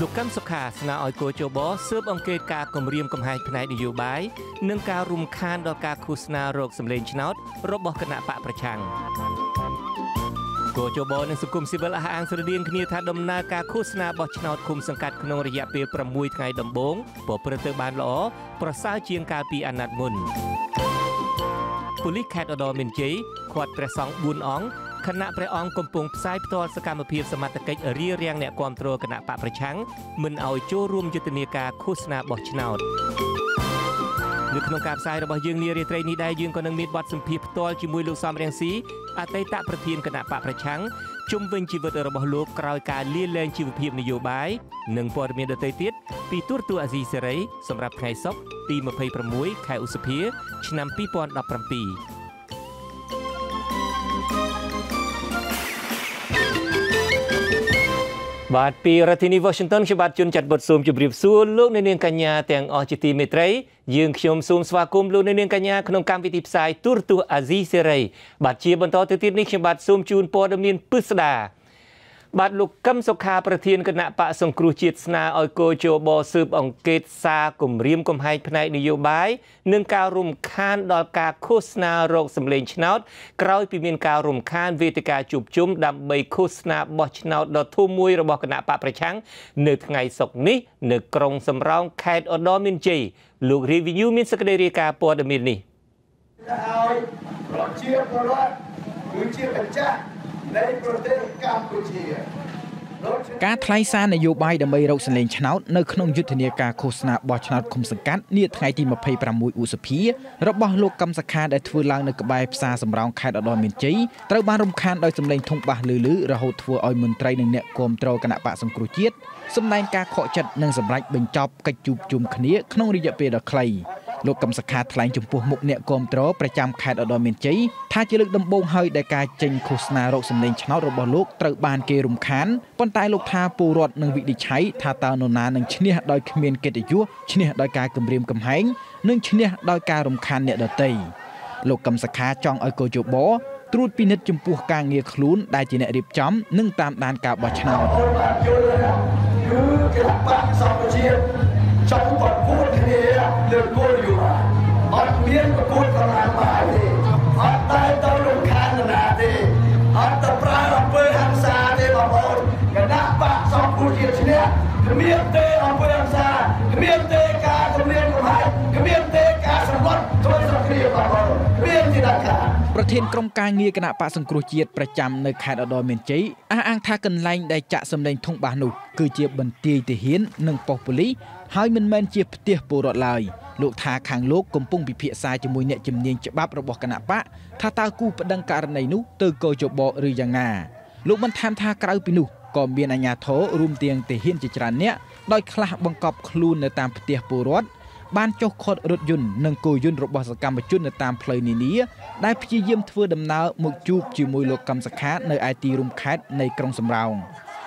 លោកកឹមសុខាស្នើឲ្យកោជបស៊ើបអង្កេតការគម្រាមកំហែងផ្នែកនយោបាយនិងការរុំខានដល់ការឃោសនារោគសម្លេងឆ្នោតរបស់គណៈបកប្រឆាំងគោជបនិងសង្គមស៊ីវិលអះអាងស្រដៀងគ្នាថាដំណើរការឃោសនាបោះឆ្នោតឃុំសង្កាត់ក្នុងរយៈពេល6ថ្ងៃដំបូងប្រព្រឹត្តទៅបានល្អប្រសើរជាងកាលពីអាណត្តិមុនប៉ូលីសខេត្តឧត្តរមានជ័យឃាត់ព្រះសង្ឃ4អង្គ គណៈព្រះអង្គកំពុងផ្សាយផ្ទាល់សកម្មភាពសមត្ថកិច្ចរារាំងអ្នកគាំទ្រគណៈបកប្រឆាំងមិនឲ្យចូលរួមយុទ្ធនាការឃោសនាបោះឆ្នោតនៅក្នុងការផ្សាយរបស់យើងនារាត្រីនេះដែរយើងក៏នឹងមានបទសម្ភាសផ្ទាល់ជាមួយលោកសំរៀងស៊ីអតីតប្រធានគណៈបកប្រឆាំងជុំវិញជីវិតរបស់លោកក្រោយការលាលែងជីវភាពនយោបាយនិងព័ត៌មានដទៃទៀតពីទូរទស្សន៍អាស៊ីសេរីសម្រាប់ថ្ងៃសុក្រទី26ខែឧសភា ឆ្នាំ2017 បាទពីរដ្ឋធានី Washington ខ្ញុំបាទជួនចាត់បុតស៊ូមជម្រាបសួរលោកអ្នកនាងកញ្ញាទាំងអស់ជាទីមេត្រីយើងខ្ញុំសូមស្វាគមន៍លោកអ្នកនាងកញ្ញាក្នុងកម្មវិធីផ្សាយទូរទស្សន៍អាស៊ីសេរីបាទជាបន្តទៅទៀតនេះខ្ញុំបាទសូមជូនព័ត៌មានពិស្ដា បាទលោកកឹមសុខាប្រធានគណៈបកសង្គ្រោះជាតិស្នើឲ្យកោជបស៊ើបអង្កេតសារគម្រាមកំហែងផ្នែកនយោបាយនិងការរំខានដល់ការឃោសនារោគសម្លេងឆ្នោតក្រោយពីមានការរំខានវេទិកាជួបជុំដើម្បីឃោសនាបោះឆ្នោតដ៏ធំមួយរបស់គណៈបកប្រឆាំងនៅថ្ងៃសុក្រនេះ នៅក្រុងសំរោងខេត្តឧត្តរមានជ័យលោករីវីយូមានសេចក្តីរាយការណ៍ព័ត៌មាននេះ ឲ្យប្រជាពលរដ្ឋគឺជាម្ចាស់នៃប្រទេសកម្ពុជាការថ្លែងសារនយោបាយដើម្បីរកសលេងឆ្នោតនៅក្នុងយុទ្ធនាការឃោសនាបោះឆ្នោតឃុំសង្កាត់នាថ្ងៃទី26ឧសភារបស់លោកកឹមសខាដែលធ្វើឡើងនៅក្បែរផ្សារសំរោងខេត្តឧត្តរមានជ័យត្រូវបានរំខានដោយសម្លេងធុងបាសលឺលឺរហូតធ្វើឲ្យមន្ត្រីនិងអ្នកគាំទ្រគណៈបកសង្គ្រោះជាតិសម្ដែងការខកចិត្តនិងសម្រេចបញ្ចប់កិច្ចជួបជុំគ្នាក្នុងរយៈពេលដ៏ខ្លី លោកកឹមសុខាថ្លែងចំពោះមុខអ្នកគាំទ្រប្រចាំខេត្តឧត្តរមានជ័យថាជាលើកដំបូងហើយដែលការចេញឃោសនារកសម្លេងឆ្នោតរបស់លោកត្រូវបានគេរំខានប៉ុន្តែលោកថាពលរដ្ឋនឹងវិនិច្ឆ័យថាតើនរណានឹងឈ្នះដោយគ្មានកិត្តិយសឈ្នះដោយការគំរាមកំហែងនិងឈ្នះដោយការរំខានអ្នកដទៃលោកកឹមសុខាចង់ឲ្យកោជបត្រួតពិនិត្យចំពោះការងារខ្លួនដែលជាអ្នករៀបចំនិងតាមដានការបោះឆ្នោតគឺគណៈបកសម្ពុជា ចង់ប្រកួតគ្នាលើគោលនយោបាយអត់មានប្រកួតកម្លាំងបាយទេអត់តែទៅរំខានណាទេអត់ទៅប្រើអំពើហិង្សាទេបងប្អូនគណៈបកសង្គ្រោះជាតិឈ្នះគ្មានទេអំពើហិង្សាគ្មានទេការគំរាមកំហែងគ្មានទេការសម្បត្តិធ្វើសង្គ្រាមបងប្អូនគ្មានទេដាច់ខាតប្រធានក្រុមការងារគណៈបកសង្គ្រោះជាតិប្រចាំនៅខេត្តឧត្តរមានជ័យអះអាងថាកន្លែងដែលចាក់សម្លេងធុងបាសនោះគឺជាបន្ទាយទាហាននិងប៉ុស្តិ៍ប៉ូលីស ហើយមិនមែនជាផ្ទះពលរដ្ឋឡើយលោកថាខាងលោកកំពុងពិភាក្សាជាមួយអ្នកជំនាញច្បាប់របស់គណៈបកថាតើគូប្តឹងករណីនោះទៅកោជបឬយ៉ាងណាលោកបានថែមថាក្រៅពីនោះក៏មានអាជ្ញាធររួមទាំងទាហានជាច្រើនអ្នកដោយខ្លះបង្កប់ខ្លួននៅតាមផ្ទះពលរដ្ឋបានចុះខត់រថយន្តនិងគោយន្តរបស់សកម្មជននៅតាមផ្លូវនានាដែលព្យាយាមធ្វើដំណើរមកជួបជាមួយលោកកម្មសខានៅឯទីរួមខេត្តនៃក្រុងសំរោង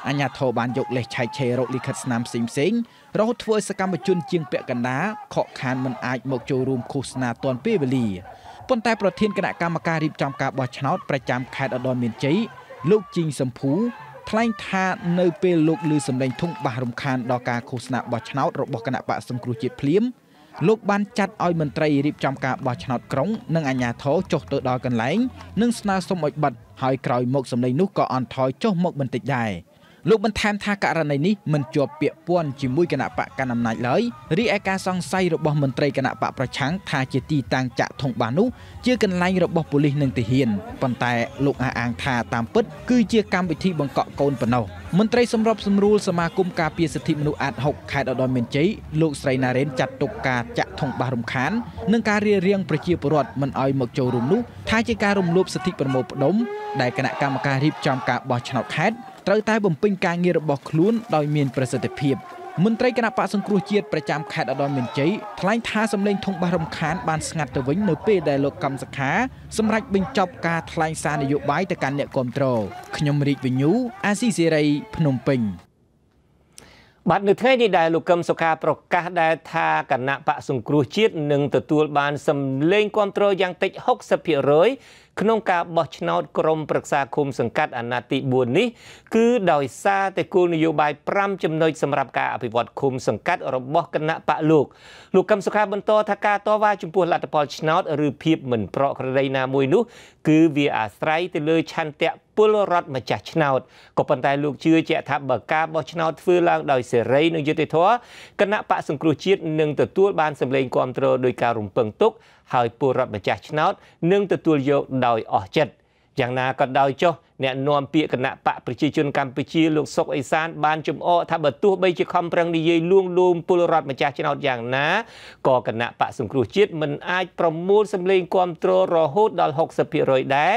អាញាធរបានយកលេសឆែកឆេរោគលិខិតស្នាមផ្សេងផ្សេង រហូតធ្វើឲ្យសកម្មជនជាងពាក់កណ្ដាលខកខានមិនអាចមកចូលរួមឃោសនាទាន់ពេលវេលាប៉ុន្តែប្រធានគណៈកម្មការរៀបចំការបោះឆ្នោតប្រចាំខេត្តឧត្តរមានជ័យលោកជីងសំភូថ្លែងថានៅពេលលោកឮសម្លេងធុងបាសរំខានដល់ការឃោសនាបោះឆ្នោតរបស់គណៈបកសង្គ្រោះជាតិភ្លាមលោកបានចាត់ឲ្យមន្ត្រីរៀបចំការបោះឆ្នោតក្រុងនិងអាជ្ញាធរចុះទៅដល់កន្លែងនិងស្នើសុំឲ្យបិទហើយក្រោយមកសម្លេងនោះក៏អន់ថយចុះមកបន្តិចដែរ លោកបន្ថែមថាករណីនេះមិនជាប់ពាក់ព័ន្ធជាមួយគណៈបកកណ្ដាលអំណាចឡើយរីឯការសង្ស័យរបស់មន្ត្រីគណៈបកប្រឆាំងថាជាទីតាំងចាក់ធុងបាសនោះជាកន្លែងរបស់ប៉ូលីសនិងទាហានប៉ុន្តែលោកអះអាងថាតាមពិតគឺជាកម្មវិធីបង្កក់កូនប៉ុណ្ណោះមន្ត្រីសម្របសម្រួលសមាគមការពារសិទ្ធិមនុស្សអាត6ខេត្តឧត្តរមានជ័យលោកស្រីណារ៉េនចាត់ទុកការចាក់ធុងបាសរំខាននិងការរារាំងប្រជាពលរដ្ឋមិនឲ្យមកចូលរួមនោះថាជាការរំលោភសិទ្ធិប្រមូលផ្ដុំដែលគណៈកម្មការរៀបចំការបោះឆ្នោតខេត្ត ត្រូវតែបំពេញការងាររបស់ខ្លួនដោយមានប្រសិទ្ធភាពមន្ត្រីគណៈបកសង្គ្រោះជាតិប្រចាំខេត្តឧត្តរមានជ័យថ្លែងថាសម្លេងធុងបាសរំខានបានស្ងាត់ទៅវិញនៅពេលដែលលោកកម្មសខាសម្រេចបញ្ចប់ការថ្លែងសារនយោបាយទៅកាន់អ្នកគ្រប់គ្រងខ្ញុំរីកវិញ្ញូអាស៊ីសេរីភ្នំពេញបាទនៅថ្ងៃនេះដែរលោកកឹមសុខាប្រកាសដែរថាគណៈបកសង្គ្រោះជាតិនឹងទទួលបានសម្លេងគ្រប់គ្រងយ៉ាងតិច60%គ ក្នុងការបោះឆ្នោតក្រុមប្រឹក្សាគុំសង្កាត់អាណត្តិទី4នេះគឺដោយសារតែគោលនយោបាយ5ចំណុចសម្រាប់ការអភិវឌ្ឍឃុំសង្កាត់របស់គណៈបកលោកលោកកឹមសុខាបន្តថាការតវ៉ាចំពោះលទ្ធផលឆ្នោតឬភាពមិនប្រក្រតីណាមួយនោះ គឺវាអាស្រ័យទៅលើឆន្ទៈ ពលរដ្ឋម្ចាស់ឆ្នោតក៏ប៉ុន្តែលោកជឿជាក់ថាបើការបោះឆ្នោតធ្វើឡើងដោយសេរីនិងយុត្តិធម៌គណៈបកសង្គ្រោះជាតិនឹងទទួលបានសម្លេងគាំទ្រដោយការរំពឹងទុក ហើយពលរដ្ឋម្ចាស់ឆ្នោតនឹងទទួលយកដោយអស់ចិត្តយ៉ាងណាក៏ដោយចុះ អ្នកនាំពាក្យគណៈបកប្រជាជនកម្ពុជាលោកសុកអេសានបានចំអកថាបើទោះបីជាខំប្រឹងនិយាយលួងលោមពលរដ្ឋម្ចាស់ឆ្នោតយ៉ាងណាក៏គណៈបកសង្គ្រោះជាតិមិនអាចប្រមូលសម្លេងគាំទ្ររហូតដល់60%ដែរ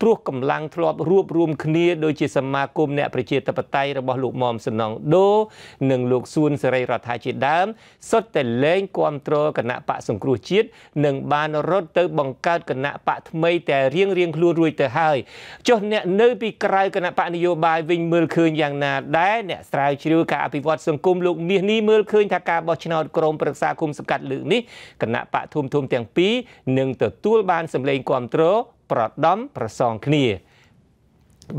ព្រោះកម្លាំងធ្លាប់រួបរวมគ្នាដោយជាសមាគមអ្នកប្រជាធិបតេយ្យរបស់លោកមុំសំណងដូនិងលោកសួនសេរីរដ្ឋាជាដើមសុទ្ធតែលែងគាំទ្រគណៈបកសង្គ្រោះជាតិនិងបានរត់ទៅបង្កើតគណៈបកថ្មីតែរៀងរៀងខ្លួនរួចទៅហើយចុះអ្នកនៅពីក្រៅគណៈបកនយោបាយវិញមើលឃើញយ៉ាងណាដែរអ្នកស្រាវជ្រាវការអភិវឌ្ឍសង្គមលោកមាសនេះមើលឃើញថាការបោះឆ្នោតក្រុមប្រឹក្សាគុំសង្កាត់លើកនេះគណៈបកធុំធុំទាំងពីរនឹងទទួលបានសម្លេងគ្រប់គ្រងប្រដំប្រសងគ្នា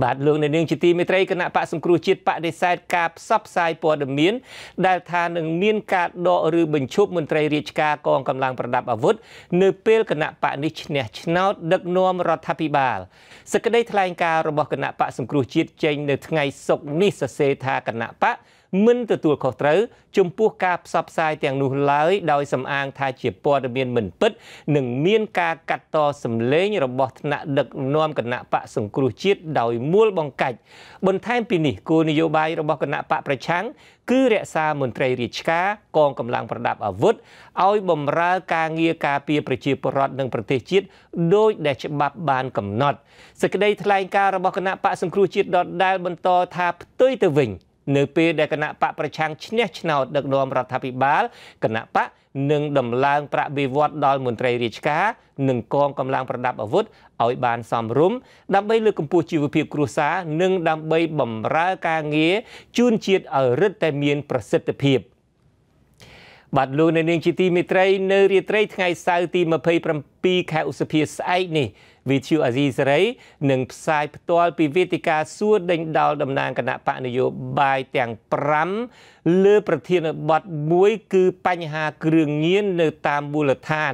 បាទលោកនៅនាងជាទីមេត្រីគណៈបកសង្គ្រោះជាតិបដិសេធការផ្សព្វផ្សាយព័ត៌មាន ដែលថានឹងមានការដកឬបញ្ឈប់មន្ត្រីរាជការកងកម្លាំងប្រដាប់អាវុធនៅពេលគណៈបកនេះឈ្នះឆ្នោតដឹកនាំរដ្ឋាភិបាលសេចក្តីថ្លែងការណ៍របស់គណៈបកសង្គ្រោះជាតិចេញនៅថ្ងៃសុក្រនេះសរសេរថាគណៈបក មិនទទួលខុសត្រូវចំពោះការផ្សព្វផ្សាយទាំងនោះឡើយដោយសំអាងថាជាព័ត៌មានមិនពិត និងមានការកាត់តសម្លេងរបស់ថ្នាក់ដឹកនាំគណៈបកសង្គ្រោះជាតិដោយមូលបង្កាច់បន្ថែមពីនេះគោលនយោបាយរបស់គណៈបកប្រឆាំងគឺរក្សាមន្ត្រីរាជការកងកម្លាំងប្រដាប់អាវុធឲ្យបម្រើការងារការពារប្រជាពលរដ្ឋនិងប្រទេសជាតិដោយដែលច្បាប់បានកំណត់សេចក្តីថ្លែងការណ៍របស់គណៈបកសង្គ្រោះជាតិដដែលបន្តថាផ្ទុយទៅវិញ នៅពេលដែលគណៈបកប្រឆាំងឈ្នះឆ្នោតដឹកនាំរដ្ឋាភិបាលគណៈបកនឹងដំឡើងប្រាក់បៀវត្សដល់មន្ត្រីរាជការនិងកងកម្លាំងប្រដាប់អាវុធឲ្យបានសមរម្យដើម្បីលើកកម្ពស់ជីវភាពគ្រួសារនិងដើម្បីបម្រើការងារជូនជាតិឲ្យរឹតតែមានប្រសិទ្ធភាពបាទលោកនៅនាងជាទីមេត្រីនៅរាត្រីថ្ងៃសៅរ៍ទី27ខែឧសភាស្អែកនេះ វិទ្យុអាស៊ីសេរីនឹងផ្សាយផ្ទាល់ពីវេទិកាសួរដេញដោលតំណាងគណៈបកនយោបាយទាំង5លើប្រធានបទមួយគឺបញ្ហាគ្រឿងញៀននៅតាមមូលដ្ឋាន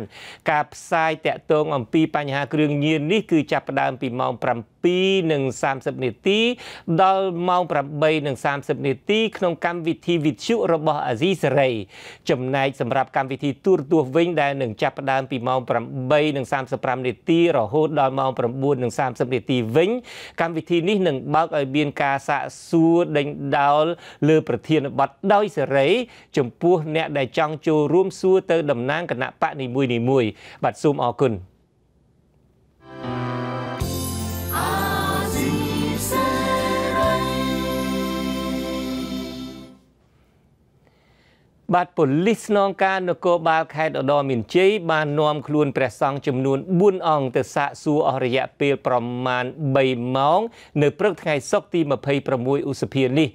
ការផ្សាយតាក់ទងអំពីបញ្ហាគ្រឿងញៀននេះគឺចាប់ផ្ដើមពីម៉ោង7:30នាទីដល់ម៉ោង8:30នាទី ក្នុងកម្មវិធីវិទ្យុរបស់អាស៊ីសេរីចំណែកសម្រាប់កម្មវិធីទូរទស្សន៍វិញដែលនឹងចាប់ផ្ដើមពីម៉ោង8:35នាទីរហូតដល់ដល់ម៉ោង9:30នាទីវិញកម្មវិធីនេះនឹងបើកឲ្យមានការសាកសួរដេញដោលលើប្រធានបទដោយសេរី ចំពោះអ្នកដែលចង់ចូលរួមសួរទៅតំណាងគណៈបកនីមួយៗបាទសូមអរគុណ បាទប៉ូលីសស្នងការនគរបាលខេត្តឧត្តរមានជ័យបាននាំខ្លួនព្រះសង្ឃចំនួន4អង្គទៅសាកសួរអស់រយៈពេលប្រមាណ3ម៉ោង នៅព្រឹកថ្ងៃសុក្រទី26ឧសភានេះ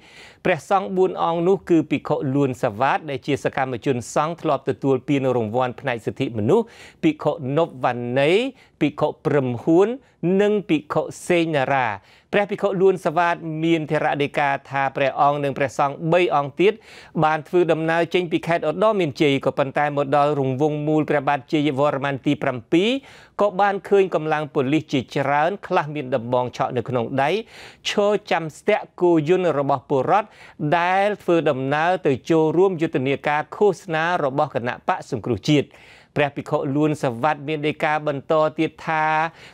ព្រះសង្ឃ4អង្គនោះគឺភិក្ខុលួនសាវ៉ាតដែលជាសកម្មជនសង្ឃធ្លាប់ទទួលពានរង្វាន់ផ្នែកសិទ្ធិមនុស្សភិក្ខុនប់វណ្ណីភិក្ខុព្រឹមហួន និងភិក្ខុសេងនារា ព្រះភិក្ខុលួនសវ៉ាតមានធរដីកាថាព្រះអង្គនិងព្រះសង្ឃ3អង្គទៀតបានធ្វើដំណើរចេញពីខេត្តឧត្តរមានជ័យក៏ប៉ុន្តែមកដល់រង្វង់មូលព្រះបាទជ័យវរ្ម័នទី7ក៏បានឃើញកម្លាំងប៉ូលីសជាច្រើន ខ្លះមានដំបងឆក់នៅក្នុងដៃឈរចាំស្ទាក់គោយន្តរបស់ពលរដ្ឋដែលធ្វើដំណើរទៅចូលរួមយុទ្ធនាការឃោសនារបស់គណៈបកសង្គ្រោះជាតិព្រះភិក្ខុលួនសវັດមានដីកាបន្តទៀតថា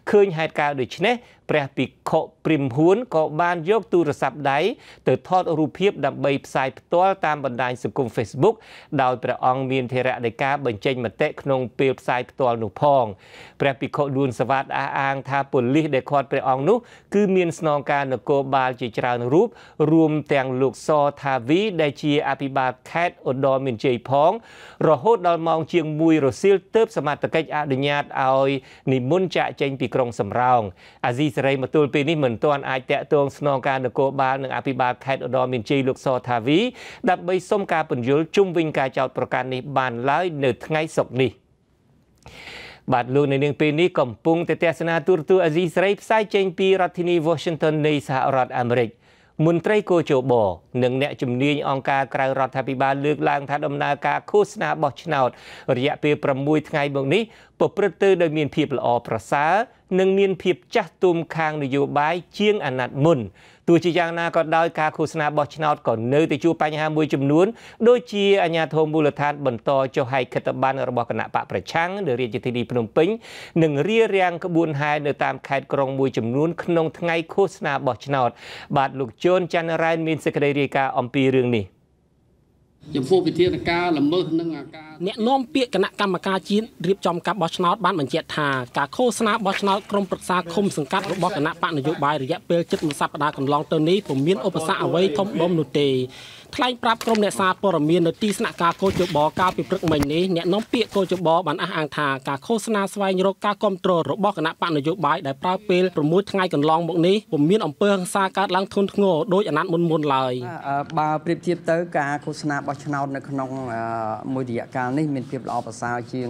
ឃើញហេតុការណ៍ដូចនេះព្រះភិក្ខុ ព្រិមហួនក៏បានយកទូរស័ព្ទដៃទៅថតរូបភាពដើម្បីផ្សាយផ្ទាល់តាមបណ្ដាញសង្គម Facebook ដោយព្រះអង្គមានធរៈដីកាបញ្ចេញមតិក្នុងពេលផ្សាយផ្ទាល់នោះផងព្រះភិក្ខុលួនសវត្ថអះអាងថាប៉ូលីសដែលឃាត់ព្រះអង្គនោះគឺមានស្នងការនគរបាលជាច្រើនរូបរួមទាំងលោកសថាវីដែលជាអភិបាលខេត្តឧត្តរមានជ័យផង រហូតដល់ម៉ោងជាង1រសៀលទើបសមត្ថកិច្ចអនុញ្ញាតឲ្យនិមន្តចាក់ចេញពីក្រុងសំរោងអាស៊ីសេរីមកទល់ពេលនេះមិនទាន់អាចតាក់ទងស្នងការនគរបាលនិងអភិបាលខេត្តឧត្តរមានជ័យលោកសថាវីដើម្បីសុំការពន្យល់ជុំវិញការចោទប្រកាន់នេះបានឡើយនៅថ្ងៃសុក្រនេះបាទលោកនៅនាងពេលនេះកំពុងទៅទស្សនាទូរទស្សន៍អាស៊ីសេរីផ្សាយចេញពីរដ្ឋធានី Washington នៃសហរដ្ឋអាមេរិក។ មន្ត្រីគោជបនិងអ្នកជំនាញអង្គការក្រៅរដ្ឋាភិបាលលើកឡើងថាដំណើរការឃោសនាបោះឆ្នោតរយៈពេល6ថ្ងៃមកនេះប្រព្រឹត្តទៅដោយមានភាពល្អប្រសើរនិងមានភាពចាស់ទុំខាងនយោបាយជាងអាណត្តិមុន ទោះជាយ៉ាងណាក៏ដោយការឃោសនាបោះឆ្នោតក៏នៅតែជួបបញ្ហាមួយចំនួនដូចជាអាជ្ញាធរមូលដ្ឋានបន្តចុះហែកខិត្តប័ណ្ណរបស់គណៈបកប្រឆាំងនៅរាជធានីភ្នំពេញនិងរារាំងក្បួនហែនៅតាមខេត្តក្រុងមួយចំនួនក្នុងថ្ងៃឃោសនាបោះឆ្នោត បាទលោកជូនច័ន្ទរ៉ែនមានសេចក្តីរាយការណ៍អំពីរឿងនេះ ចំពោះវិធានការល្មើសនឹងអាការអ្នកនាំពាក្យគណៈកម្មការជាតិរៀបចំការបោះឆ្នោតបានបញ្ជាក់ថាការឃោសនាបោះឆ្នោតក្រុមប្រឹក្សាឃុំសង្កាត់របស់គណៈបកនយោបាយរយៈពេលជិតមួយសប្តាហ៍កន្លងទៅនេះពុំមានឧបសគ្គអ្វីធំដុំនោះទេ ថ្លែងប្រាប់ក្រុមអ្នកសារព័ត៌មាននៅទីស្នាក់ការកោជបកាលពីព្រឹកមិញនេះអ្នកនាំពាក្យកោជបបានអះអាងថាការឃោសនាស្វែងរកការគ្រប់គ្រងរបស់គណៈបកនយោបាយដែលប្រើពេល6ថ្ងៃកន្លងមកនេះពុំមានអំពើហិង្សាកើតឡើងធ្ងន់ធ្ងរដោយអាណត្តិមុនមុនឡើយបើប្រៀបធៀបទៅការឃោសនាបោះឆ្នោតនៅក្នុងមួយរយៈកាលនេះមានភាពល្អប្រសើរជាង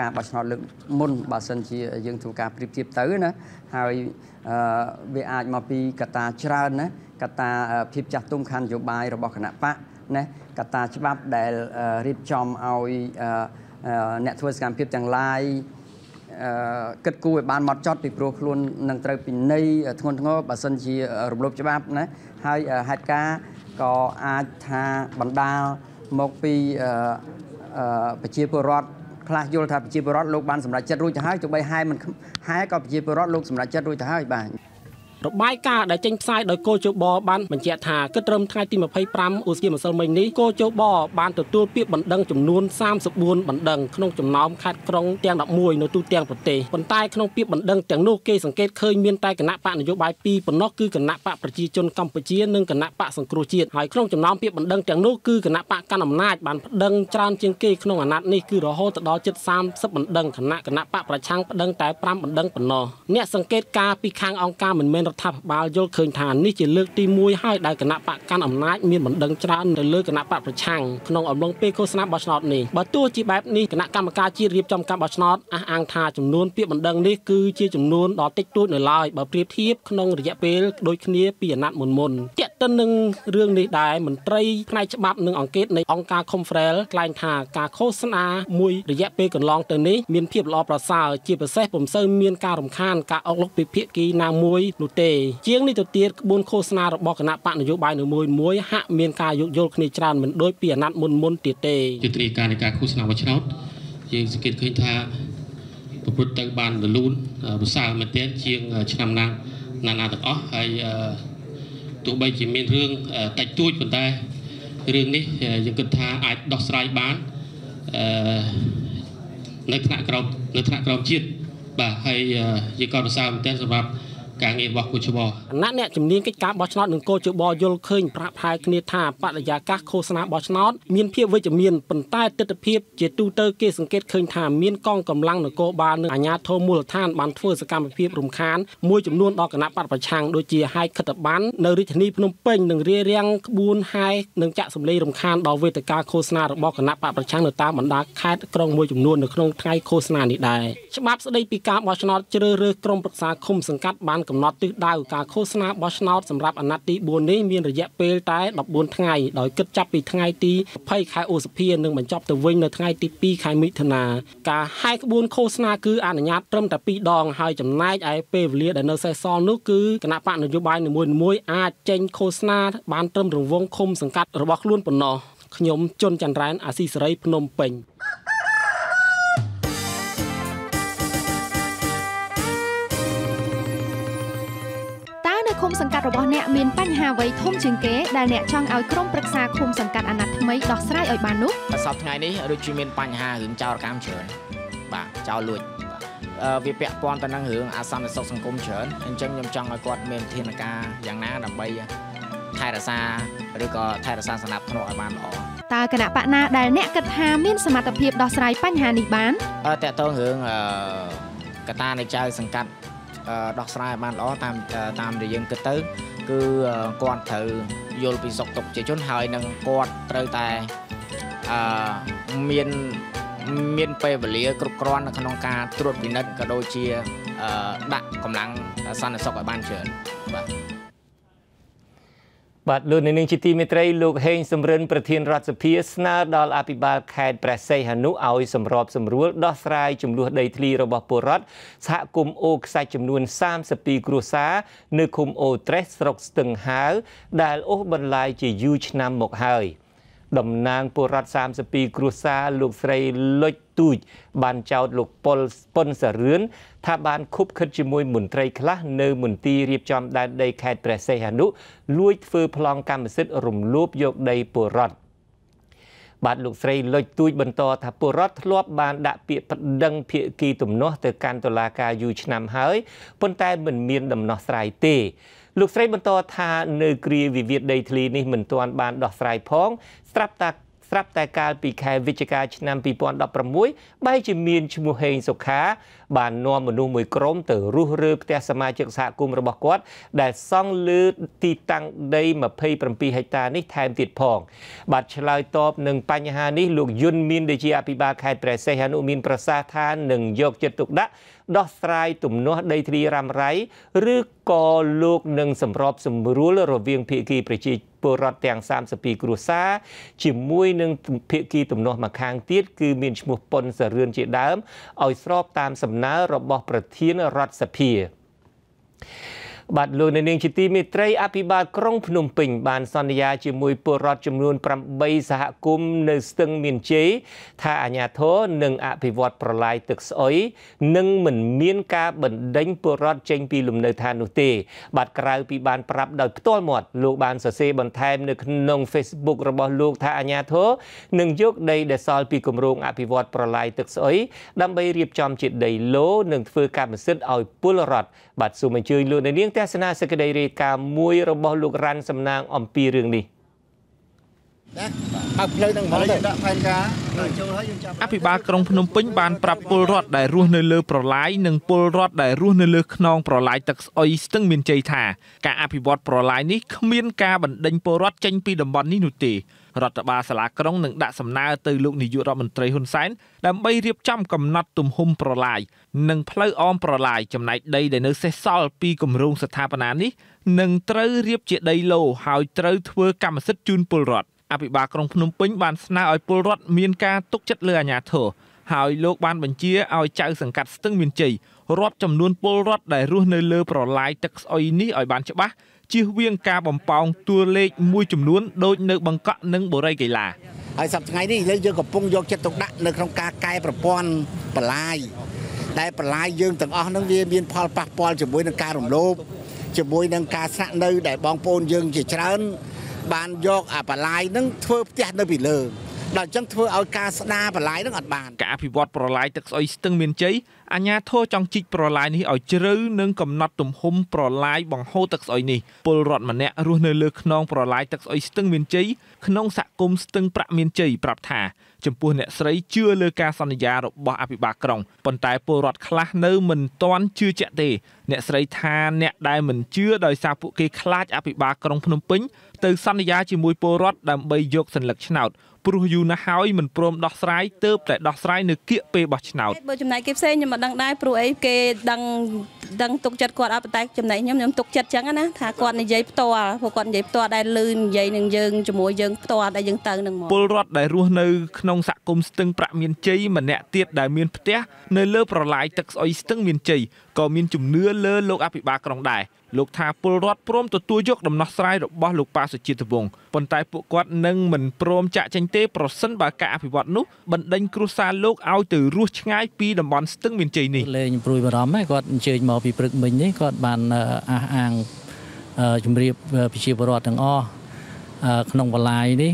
ការបោះឆ្នោតលើកមុនបើសិនជាយើងធ្វើការប្រៀបធៀបទៅណាហើយវាអាចមកពីកត្តាច្រើនណា កត្តាភាពចាស់ទុំខាងនយោបាយរបស់គណៈបកណាកត្តាច្បាប់ដែលរៀបចំឲ្យអ្នកធ្វើសកម្មភាពទាំងឡាយគិតគូរឲ្យបានមកចត់ពីព្រោះខ្លួននឹងត្រូវពិន័យធ្ងន់ធ្ងរបើសិនជារំលោភច្បាប់ណាហើយហេតុការក៏អាចថាបណ្ដាលមកពីប្រជាពលរដ្ឋខ្លះយល់ថាប្រជាពលរដ្ឋលោកបានសម្រេចចិត្តរួចទៅហើយទោះបីហែមិនហែក៏ប្រជាពលរដ្ឋលោកសម្រេចចិត្តរួចទៅហើយបាទ របាយការណ៍ដែលចេញផ្សាយដោយគោជបបានបញ្ជាក់ថាគិតត្រឹមថ្ងៃទី25ឧសភាម្សិលមិញនេះគោជបបានទទួលពាក្យបណ្ដឹងចំនួន34បណ្ដឹងក្នុងចំណោមខេត្តក្រុងទាំង11នៅទូទាំងប្រទេសប៉ុន្តែក្នុងពាក្យបណ្ដឹងទាំងនោះគេសង្កេតឃើញមានតែគណៈបកនយោបាយពីរប៉ុណ្ណោះគឺគណៈបកប្រជាជនកម្ពុជានិងគណៈបកសង្គ្រោះជាតិហើយក្នុងចំណោមពាក្យបណ្ដឹងទាំងនោះគឺគណៈបកកណ្ដាលអំណាចបានប្តឹងច្រើនជាងគេក្នុងអាណត្តិនេះគឺរហូតដល់ជិត30បណ្ដឹងគណៈគណៈបកប្រឆាំងប្តឹងតែ5បណ្ដឹងប៉ុណ្ណោះអ្នកសង្កេតការពីខាងអង្គការមិនមែនរដ្ឋាភិបាលយល់ឃើញថានេះជាលើកទី1ហើយដែលគណៈបកកាន់អំណាចមានបណ្ដឹងច្រើនទៅលើគណៈបកប្រឆាំងក្នុងអំឡុងពេលឃោសនាបោះឆ្នោតនេះបើទោះជាបែបនេះគណៈកម្មការជាតិរៀបចំការបោះឆ្នោតអះអាងថាចំនួនពាក្យបណ្ដឹងនេះគឺជាចំនួនដ៏តិចតួចនៅឡើយបើប្រៀបធៀបក្នុងរយៈពេលដូចគ្នាពីអាណត្តិមុនមុនទាក់ទិននឹងរឿងនេះដែរមន្ត្រីផ្នែកច្បាប់និងអង្គការនៃអង្គការ Confrel ថ្លែងថាការឃោសនាមួយរយៈពេលកន្លងទៅនេះមានភាពល្អប្រសើរជាពិសេសពុំសូវមានការរំខានការអុកលុកពីភាគីណាមួយនោះទេជាងនេះទៅទៀតក្បួនឃោសនារបស់គណៈបកនយោបាយនៅមួយមួយហាក់មានការយោគយល់គ្នាច្រើនមិនដូចពីអាណត្តិមុនមុនទៀតទេយុទ្ធនាការនៃការឃោសនាបោះឆ្នោតយើងសង្កេតឃើញថាប្រព្រឹត្តទៅបានរលូនប្រសើរមែនទែនជាងឆ្នាំណាណាណាទាំងអស់ហើយទោះបីជាមានរឿងតិចតួចប៉ុន្តែរឿងនេះយើងគិតថាអាចដោះស្រាយបាននៅថ្នាក់ក្រោមនៅថ្នាក់ក្រោមជាតិបាទហើយយើងក៏ប្រសើរមែនទែនសម្រាប់ ការងាររបស់គូជបគណៈអ្នកជំនាញកិច្ចការបោះឆ្នោតនិងគូជបយល់ឃើញប្រាប់ផែគ្នាថាបរិយាកាសឃោសនាបោះឆ្នោតមានភាពវិជ្ជមានប៉ុន្តែទស្សនវិជ្ជាជាទូទៅគេសង្កេតឃើញថាមានកងកម្លាំងនគរបាលនិងអាជ្ញាធរមូលដ្ឋានបានធ្វើសកម្មភាពរំខានមួយចំនួនដល់គណៈបកប្រឆាំងដូចជាហែកខិត្តប័ណ្ណនៅរាជធានីភ្នំពេញនិងរារាំងក្បួនហែកនិងចាក់សម្លេងរំខានដល់វេទិកាឃោសនារបស់គណៈបកប្រឆាំងនៅតាមបណ្ដាខេត្តក្រុងមួយចំនួននៅក្នុងថ្ងៃឃោសនានេះដែរច្បាប់ស្ដីពីការបោះឆ្នោតជ្រើសរើសក្រុមប្រឹក្សាឃុំសង្កាត់បានកំណត់ទិសដៅការឃោសនាបោះឆ្នោតសម្រាប់អាណត្តិទី4នេះមានរយៈពេលតែ14ថ្ងៃដោយគិតចាប់ពីថ្ងៃទី20ខែឧសភានិងបញ្ចប់ទៅវិញនៅថ្ងៃទី2ខែមិថុនាការហែកក្បួនឃោសនាគឺអនុញ្ញាតត្រឹមតែ2ដងហើយចំណែកឯពេលវេលាដែលនៅសេសសល់នោះគឺគណៈបកនយោបាយនីមួយៗអាចចេញឃោសនាបានត្រឹមរង្វង់ឃុំសង្កាត់របស់ខ្លួនប៉ុណ្ណោះខ្ញុំជុនច័ន្ទរ៉ែនអាស៊ីសេរីភ្នំពេញ ឃុំសង្កាត់របស់អ្នកមានបញ្ហាអ្វីធំជាងគេដែលអ្នកចង់ឲ្យក្រុមប្រឹក្សាឃុំសង្កាត់អាណត្តិថ្មីដោះស្រាយឲ្យបាននោះសប្តាហ៍ថ្ងៃនេះដូចជាមានបញ្ហារឿងចោរកម្មច្រើនបាទចោរលួចអឺវាពាក់ព័ន្ធទៅនឹងរឿងអសន្តិសុខសង្គមច្រើនអញ្ចឹងខ្ញុំចង់ឲ្យគាត់មានធានការយ៉ាងណាដើម្បីថែរក្សាឬក៏ថែរក្សាសំណាប់ធ្នាប់ឲ្យបានល្អតើគណៈបកណាដែលអ្នកគិតថាមានសមត្ថភាពដោះស្រាយបញ្ហានេះបានអឺតើតើរឿងអឺកតានៃចៅសង្កាត់ ដោះស្រាយបានល្អតាមតាមដែលយើងគិតទៅ គឺគាត់ត្រូវយល់ពីសុខទុក្ខជាជនហើយនឹងគាត់ត្រូវតែអឺមានមានពេលវេលាគ្រប់គ្រាន់នៅក្នុងការត្រួតពិនិត្យក៏ដូចជាដាក់កម្លាំងសន្តិសុខឲ្យបានច្រើនបាទ បាទលោកនាងជាទីមេត្រីលោកហេងសំរិនប្រធានរដ្ឋសភាស្នើដល់អភិបាលខេត្តព្រះសីហនុឲ្យសម្របសម្រួលដោះស្រាយចំនួនដីធ្លីរបស់ពលរដ្ឋសហគមន៍អូខ្សាច់ចំនួន32គ្រួសារនៅឃុំអូត្រេសស្រុកស្ទឹងហាវដែលអូសបន្លាយជាយូរឆ្នាំមកហើយ។ តំណាងពលរដ្ឋ32គ្រួសារលោកស្រីលុចទូច បានចោទលោកប៉ុលប៉ុនសារឿនថាបានខុបខិតជាមួយមន្ត្រីខ្លះនៅមន្ទីររៀបចំដែនដីខេត្តព្រះសីហនុលួចធ្វើប្លង់កម្មសិទ្ធិរំលោភយកដីពលរដ្ឋបាទលោកស្រីលុចទូចបន្តថាពលរដ្ឋធ្លាប់បានដាក់ពាក្យប្តឹងភាគីទំនាស់ទៅកាន់តុលាការយូរឆ្នាំហើយប៉ុន្តែមិនមានដំណោះស្រាយទេ លោកស្រីបន្តថានៅគ្រាវិវាទដីធ្លីនេះមិនទាន់បានដោះស្រាយផងស្រាប់តែស្រាប់តែកាលពីខែវិច្ឆិកាឆ្នាំ2016បែរជាមានឈ្មោះហេងសុខា បាននាំមនុស្សមួយក្រុមទៅរុះរើផ្ទះសមាជិកសហគមន៍របស់គាត់ ដែលសង់លើទីតាំងដី27ហិកតានេះថែមទៀតផង បាទឆ្លើយតបនឹងបញ្ហានេះលោកយុនមានដែលជាអភិបាលខេត្តព្រះសីហនុមានប្រសាសន៍ថានឹងយកចិត្តទុកដាក់ដោះស្រាយទំនាស់ដីធ្លីរ៉ាំរ៉ៃឬក៏លោកនឹងសម្របសម្រួលរវាងភាគីប្រជាពលរដ្ឋទាំង32គ្រួសារជាមួយនឹងភាគីទំនាស់ម្ខាងទៀតគឺមានឈ្មោះប៉ុនសរឿនជាដើមឲ្យស្របតាមសំណើរបស់ប្រធានរដ្ឋសភា បាទលោកនាងជាទីមេត្រីអភិបាលក្រុងភ្នំពេញបានសន្យាជាមួយពលរដ្ឋចំនួន8សហគមន៍នៅស្ទឹងមានជ័យថាអាជ្ញាធរនឹងអភិវឌ្ឍប្រឡាយទឹកស្អុយនិងមិនមានការបណ្ដេញពលរដ្ឋចេញពីលំនៅឋាននោះទេ បាទក្រៅពីបានប្រាប់ដោយផ្ទាល់មាត់លោកបានសរសេរបន្ថែមនៅក្នុង Facebook របស់លោកថាអាជ្ញាធរនឹងយកដីដែលសល់ពីគម្រោងអភិវឌ្ឍប្រឡាយទឹកស្អុយដើម្បីរៀបចំជាដីឡូនិងធ្វើកម្មសិទ្ធិឲ្យពលរដ្ឋបាទសូមអញ្ជើញលោកនាងទស្សនាសេចក្តីរាយការណ៍មួយរបស់លោករ៉ាន់សំណាងអំពីរឿងនេះណាបើផ្លូវនឹងហ្មងទៅដាក់ផែនការចូលហើយយើងចាប់អភិបាលក្រុងភ្នំពេញបានប្រាប់ពលរដ្ឋដែលរស់នៅលើប្រឡាយនិងពលរដ្ឋដែលរស់នៅលើខ្នងប្រឡាយទឹកស្អុយស្ទឹងមានជ័យថាការអភិវឌ្ឍប្រឡាយនេះគ្មានការបណ្ដេញពលរដ្ឋចេញពីតំបន់នេះនោះទេ រដ្ឋបាលសាលាក្រុងនឹងដាក់សំណើទៅលោកនាយករដ្ឋមន្ត្រីហ៊ុនសែនដើម្បីរៀបចំកំណត់ទំហំប្រឡាយនិងផ្លូវអមប្រឡាយចំណែកដីដែលនៅសេសសល់ពីគម្រោងស្ថាបនានេះនឹងត្រូវរៀបជាដីឡូហើយត្រូវធ្វើកម្មសិទ្ធិជូនពលរដ្ឋអភិបាលក្រុងភ្នំពេញបានស្នើឲ្យពលរដ្ឋមានការទុកចិត្តលើអាជ្ញាធរហើយលោកបានបញ្ជាឲ្យចៅសង្កាត់ស្ទឹងមានជ័យរាប់ចំនួនពលរដ្ឋដែលរស់នៅលើប្រឡាយទឹកស្អុយនេះឲ្យបានច្បាស់ ជៀសវាងការបំពងតួលេខមួយចំនួនដូចនៅបង្កក់និងបូរីកីឡាហើយសប្តាហ៍ថ្ងៃនេះលើយើងកំពុងយកចិត្តទុកដាក់នៅក្នុងការកែប្រព័ន្ធបលាយដែលបលាយយើងទាំងអស់ហ្នឹងវាមានផលប៉ះពាល់ជាមួយនឹងការរំលោភជាមួយនឹងការស្នាក់នៅដែលបងប្អូនយើងជាច្រើន បានយកអាបលាយហ្នឹងធ្វើផ្ទះនៅពីលើដល់អញ្ចឹងធ្វើឲ្យការស្ដារប្រឡាយនឹងអត់បានការអភិវឌ្ឍប្រឡាយទឹកស្អុយស្ទឹងមានជ័យ អាជ្ញាធរចង់ជីកប្រឡាយនេះឲ្យជ្រៅនិងកំណត់ទំហំប្រឡាយបង្ហូរទឹកស្អុយនេះពលរដ្ឋម្នាក់រស់នៅលើខ្នងប្រឡាយទឹកស្អុយស្ទឹងមានជ័យក្នុងសហគមន៍ស្ទឹងប្រាក់មានជ័យប្រាប់ថា ចំពោះអ្នកស្រីជឿលើការសន្យារបស់អភិបាលក្រុងប៉ុន្តែពលរដ្ឋខ្លះនៅមិនទាន់ជឿជាក់ទេ អ្នកស្រីថាអ្នកដែលមិនជឿដោយសារពួកគេខ្លាចអភិបាលក្រុងភ្នំពេញទៅសន្យាជាមួយពលរដ្ឋដើម្បីយកសัญลักษณ์ឆ្នោតព្រោះយូរណាស់ហើយមិនព្រមដោះស្រាយទៅតែដោះស្រាយនៅគៀកពេលបោះឆ្នោតបើចំណែកគេផ្សេងខ្ញុំមិនដឹងដែរព្រោះអីគេដឹង ដឹងទុកចិត្តគាត់អត់តែចំណែកខ្ញុំខ្ញុំទុកចិត្តចឹងណាថាគាត់និយាយផ្ទាល់ព្រោះគាត់និយាយផ្ទាល់ដែលលឺនិយាយនឹងយើងជាមួយយើងផ្ទាល់ដែលយើងទៅនឹងមកពលរដ្ឋដែលរស់នៅក្នុងសហគមន៍ស្ទឹងប្រាក់មានជ័យម្នាក់ទៀតដែលមានផ្ទះនៅលើប្រឡាយទឹកស្អុយស្ទឹងមានជ័យក៏មានជំនឿលើលោកអភិបាលក្រុងដែរ លោកថាពលរដ្ឋព្រមទទួលយកដំណោះស្រាយរបស់លោកប៉ាសុជាតិវង្សប៉ុន្តែពួកគាត់នឹងមិនព្រមចាក់ចេញទេប្រសិនបើការអភិវឌ្ឍនោះបណ្ដេញគ្រួសារលោកឲ្យទៅរស់ឆ្ងាយពីតំបន់ស្ទឹងមានជ័យនេះលេងព្រួយបារម្ភគាត់អញ្ជើញមកពីព្រឹកមិញនេះគាត់បានអះអាងជំរាបប្រជាពលរដ្ឋទាំងអស់ក្នុងបលាយនេះ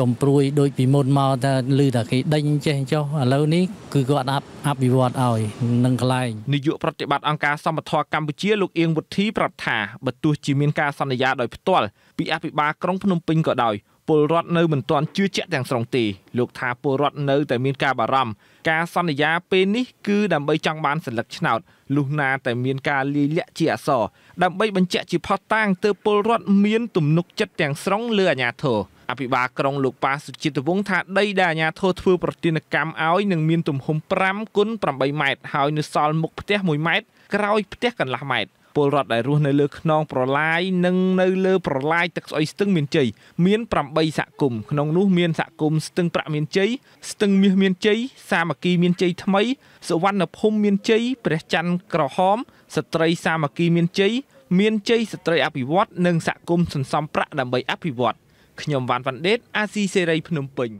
កំព្រួយដូចពីមុនមកតែឮថាគេដេញចេះចុះឥឡូវនេះគឺគាត់អភិវឌ្ឍឲ្យនឹងកន្លែងនាយកប្រតិបត្តិអង្គការសមត្ថៈកម្ពុជាលោកអៀងវុធីប្រាប់ថាបើទោះជាមានការសន្យាដោយផ្ទាល់ពីអភិបាលក្រុងភ្នំពេញក៏ដោយពលរដ្ឋនៅមិនទាន់ជឿជាក់ទាំងស្រុងទេលោកថាពលរដ្ឋនៅតែមានការបារម្ភការសន្យាពេលនេះគឺដើម្បីចង់បានសិលឹកឆ្នោតលុះណាតែមានការលាយលាក់ជាអសរដើម្បីបញ្ជាក់ជាផុសតាងទើបពលរដ្ឋមានទំនុកចិត្តទាំងស្រុងលើអាជ្ញាធរ អភិបាលក្រុងលោកប៉ាសុជាតិវង្សថាដីដែលអាជ្ញាធរធ្វើប្រតិនកម្មឲ្យនឹងមានទំហំ5គុណ8ម៉ែត្រហើយនៅសល់មុខផ្ទះ1ម៉ែត្រក្រោយផ្ទះកន្លះម៉ែត្រពលរដ្ឋដែលរស់នៅលើខ្នងប្រឡាយនិងនៅលើប្រឡាយទឹកស្អុយស្ទឹងមានជ័យមាន8សហគមន៍ក្នុងនោះមានសហគមន៍ស្ទឹងប្រាក់មានជ័យស្ទឹងមាសមានជ័យសាមគ្គីមានជ័យថ្មីសវណ្ណភូមិមានជ័យព្រះច័ន្ទក្រហម ស្ត្រីសាមគ្គីមានជ័យមានជ័យស្ត្រីអភិវឌ្ឍនិងសហគមន៍សន្សំប្រាក់ដើម្បីអភិវឌ្ឍ ខ្ញុំវ៉ាន់វ៉ាន់ដេតអាស៊ីសេរីភ្នំពេញ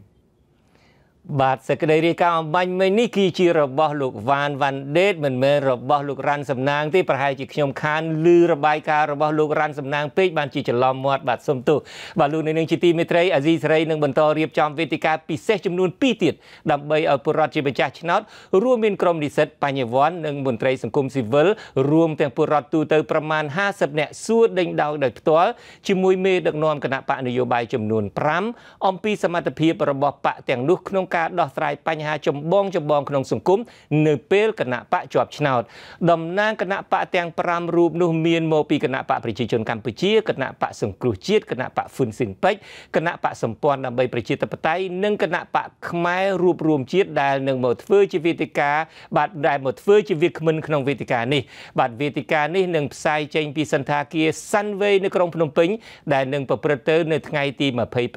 បាទសេចក្តីរាយការណ៍អំបញ្ញមិញនេះគឺជារបស់លោកវ៉ានវ៉ាន់ដេតមិនមែនរបស់លោករ៉ាន់សំណាងទេប្រហែលជាខ្ញុំខានឮរបាយការណ៍របស់លោករ៉ាន់សំណាងពេកបានជាច្រឡំមាត់បាទសុំទោសបាទលោកនៅនឹងជាទីមេត្រីអាស៊ីសេរីនឹងបន្តរៀបចំវេទិកាពិសេសចំនួន2ទៀតដើម្បីឲ្យពលរដ្ឋជាម្ចាស់ឆ្នោតរួមមានក្រុមនិស្សិតបញ្ញវន្តនិងមន្ត្រីសង្គមស៊ីវិលរួមទាំងពលរដ្ឋទូទៅប្រមាណ50នាក់សួរដេញដោលដោយផ្ទាល់ជាមួយមេដឹកនាំគណៈបកនយោបាយចំនួន5អំពីសមត្ថភាពរបស់បកទាំងនោះក្នុងការដោះស្រាយបញ្ហាចម្បងចម្បងក្នុងសង្គមនៅពេលគណៈបកជាប់ឆ្នោតតំណាងគណៈបកទាំង5រូបនោះមានមកពីគណៈបកប្រជាជនកម្ពុជាគណៈបកសង្គ្រោះជាតិគណៈបកហ្វុនស៊ីនពេជ្រគណៈបកសម្ព័ន្ធដើម្បីប្រជាធិបតេយ្យនិងគណៈបកខ្មែររួបរวมជាតិដែលនឹងមកធ្វើជាវេទិកាបាទដែលមកធ្វើជាវាគ្មិនក្នុងវេទិកានេះបាទវេទិកានេះនឹងផ្សាយចេញពីសន្តាគារ Sunway នៅក្រុងភ្នំពេញដែលនឹងប្រព្រឹត្តទៅនៅថ្ងៃទី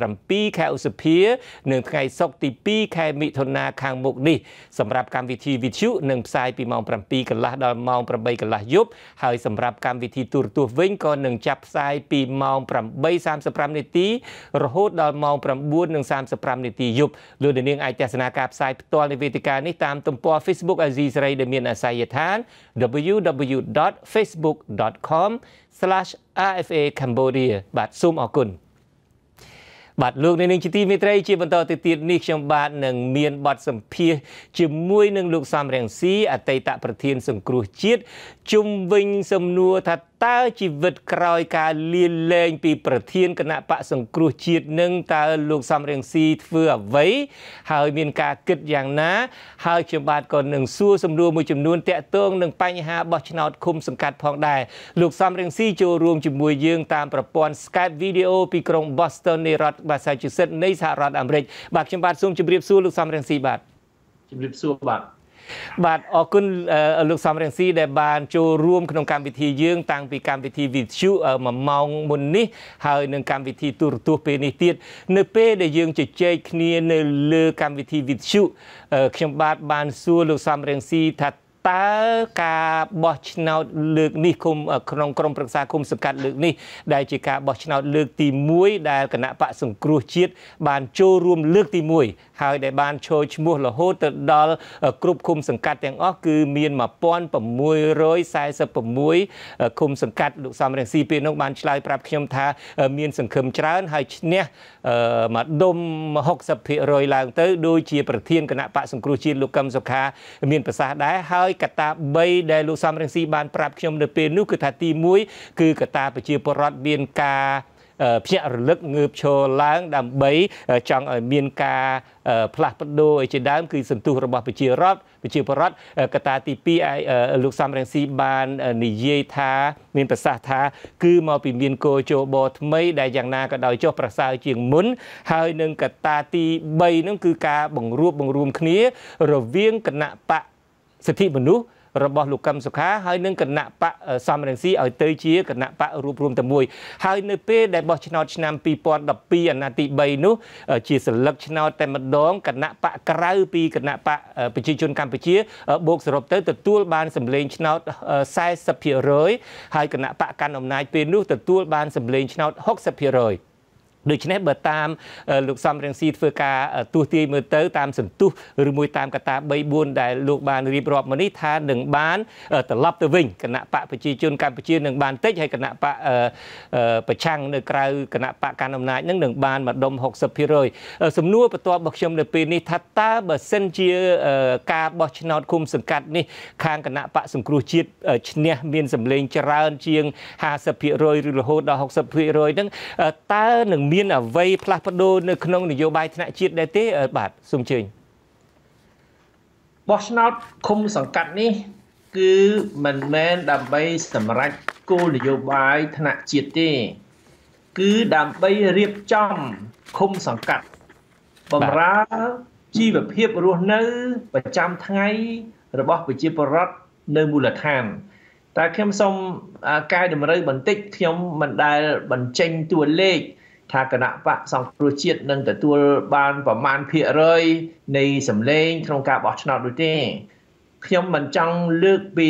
27ខែឧសភានិងថ្ងៃសុក្រទី2ខែមិថុនាខាងមុខនេះសម្រាប់កម្មវិធីវិទ្យុនឹងផ្សាយពីម៉ោង7កន្លះដល់ម៉ោង8កន្លះយប់ហើយសម្រាប់កម្មវិធីទូរទស្សន៍វិញក៏នឹងចាប់ផ្សាយពីម៉ោង8:35នាទីរហូតដល់ម៉ោង9:35នាទីយប់លោកនាងអាចទស្សនាការផ្សាយផ្ទាល់នៃវេទិកានេះតាមទំព័រ Facebook អាស៊ីសេរីដែលមានអាសយដ្ឋាន www.facebook.com/rfa cambodia បាទសូមអរគុណ បាទលោកនាងជាទីមេត្រីជាបន្តទៅទៀតនេះខ្ញុំបាទនឹងមានបទសម្ភាសជាមួយនឹងលោកសំរងស៊ីអតីតប្រធាន សង្គ្រោះជាតិជុំវិញសំណួរថា តើជីវិតក្រោយការលាលែងពីប្រធានគណៈបកសង្គ្រោះជាតិនឹងតើលោកសំរងស៊ីធ្វើអ្វី ហើយមានការគិតយ៉ាងណា ហើយខ្ញុំបាទក៏នឹងសួរសំណួរមួយចំនួនតាក់ទងនឹងបញ្ហាបោះឆ្នោតឃុំសង្កាត់ផងដែរលោកសំរងស៊ីចូលរួមជាមួយយើងតាមប្រព័ន្ធ Skype video ពីក្រុង Boston នៃរដ្ឋ Massachusetts នៃសហរដ្ឋអាមេរិកបាទខ្ញុំបាទសូមជម្រាបសួរលោកសំរងស៊ីបាទជម្រាបសួរបាទ បាទអរគុណលោកសំរងស៊ីដែលបានចូលរួមក្នុងកម្មវិធីយើង តាំងពីកម្មវិធីវិទ្យុ1ម៉ោងមុននេះហើយនឹងកម្មវិធីទូរទស្សន៍ពេលនេះទៀតនៅពេលដែលយើងជជែកគ្នានៅលើកម្មវិធីវិទ្យុខ្ញុំបាទបានសួរលោកសំរងស៊ីថាតើការបោះឆ្នោតលើកនេះគុំក្នុងក្រមប្រឹក្សាគុំសង្កាត់លើកនេះដែលជាការបោះឆ្នោតលើកទី1ដែលគណៈបកសង្គ្រោះជាតិបានចូលរួមលើកទី1 ហើយដែលបានឈរឈ្មោះរហូតទៅដល់គ្រប់គុំសង្កាត់ទាំងអស់គឺមាន1646គុំសង្កាត់លោកសំរងស៊ីពេលនោះបានឆ្លើយប្រាប់ខ្ញុំថា មានសង្ឃឹមច្រើនហើយឈ្នះមកដុំ60%ឡើងទៅដូចជាប្រធានគណៈបកសង្គ្រោះជាតិលោកកឹមសុខា មានប្រសាសន៍ដែរហើយកត្តា3ដែលលោកសំរងស៊ីបានប្រាប់ខ្ញុំនៅពេលនោះគឺថាទី1គឺកត្តាប្រជាពលរដ្ឋមានការ ភ្ញាក់រលឹកងើបឈរឡើងដើម្បីចង់ឲ្យមានការផ្លាស់ប្ដូរឲ្យជាដើមគឺសន្ទុះរបស់ប្រជារដ្ឋប្រជាពលរដ្ឋកត្តាទី2លោកសំរងស៊ីបាននិយាយថាមានប្រសាសន៍ថា គឺមកពីមានកោជបថ្មី ដែលយ៉ាងណាក៏ដោយចុះប្រសើរជាងមុន ហើយនឹងកត្តាទី3នោះគឺការបង្រួបបង្រួមគ្នា រវាងគណៈបកសិទ្ធិមនុស្ស របស់លោកកឹមសុខាហើយនឹងគណៈបកសំរងស៊ីឲ្យទៅជាគណៈបករួបរวมតែមួយហើយនៅពេលដែលបោះឆ្នោតឆ្នាំ2012អាណត្តិទី3នោះជាសិលឹកឆ្នោតតែម្ដងគណៈបកក្រៅពីគណៈបកប្រជាជនកម្ពុជាបូកសរុបទៅទទួលបានសម្លេងឆ្នោត40%ហើយគណៈបកកាន់អំណាចពេលនោះទទួលបានសម្លេងឆ្នោត60% ដូច្នេះបើតាមលោកសំរងស៊ីធ្វើការទូទាយមើលទៅតាមសន្ទុះឬមួយតាមកតា3 4ដែលលោកបានរៀបរាប់មកនេះថានឹងបានត្រឡប់ទៅវិញគណៈបកប្រជាជនកម្ពុជានឹងបានតិចហើយគណៈបកប្រឆាំងនៅក្រៅគណៈបកកណ្ដាលអំណាចនឹងនឹងបានម្ដុំ60%សំណួរបន្ទាប់របស់ខ្ញុំនៅពេលនេះថាតើបើសិនជាការបោះឆ្នោតគុំសង្កាត់នេះខាងគណៈបកសង្គ្រោះជាតិឈ្នះមានសម្លេងច្រើនជាង50%ឬរហូតដល់60%ហ្នឹងតើនឹងមានអ្វីផ្លាស់ប្ដូរនៅក្នុងនយោបាយថ្នាក់ជាតិដែរទេបាទសូមអញ្ជើញបោះឆ្នោតឃុំសង្កាត់នេះ គឺមិនមែនដើម្បីសម្រេចគោលនយោបាយថ្នាក់ជាតិទេ គឺដើម្បីរៀបចំឃុំសង្កាត់បំរើជីវភាពរស់នៅប្រចាំថ្ងៃរបស់ប្រជាពលរដ្ឋនៅមូលដ្ឋានតែខ្ញុំសូមកែតម្រូវបន្តិចខ្ញុំមិនដែលបញ្ចេញតួលេខ ថាគណៈបកសង្គ្រោះជាតិនឹងទទួលបានប្រមាណភាគរយនៃសម្លេងក្នុងការបោះឆ្នោតនោះទេខ្ញុំមិនចង់លើកពី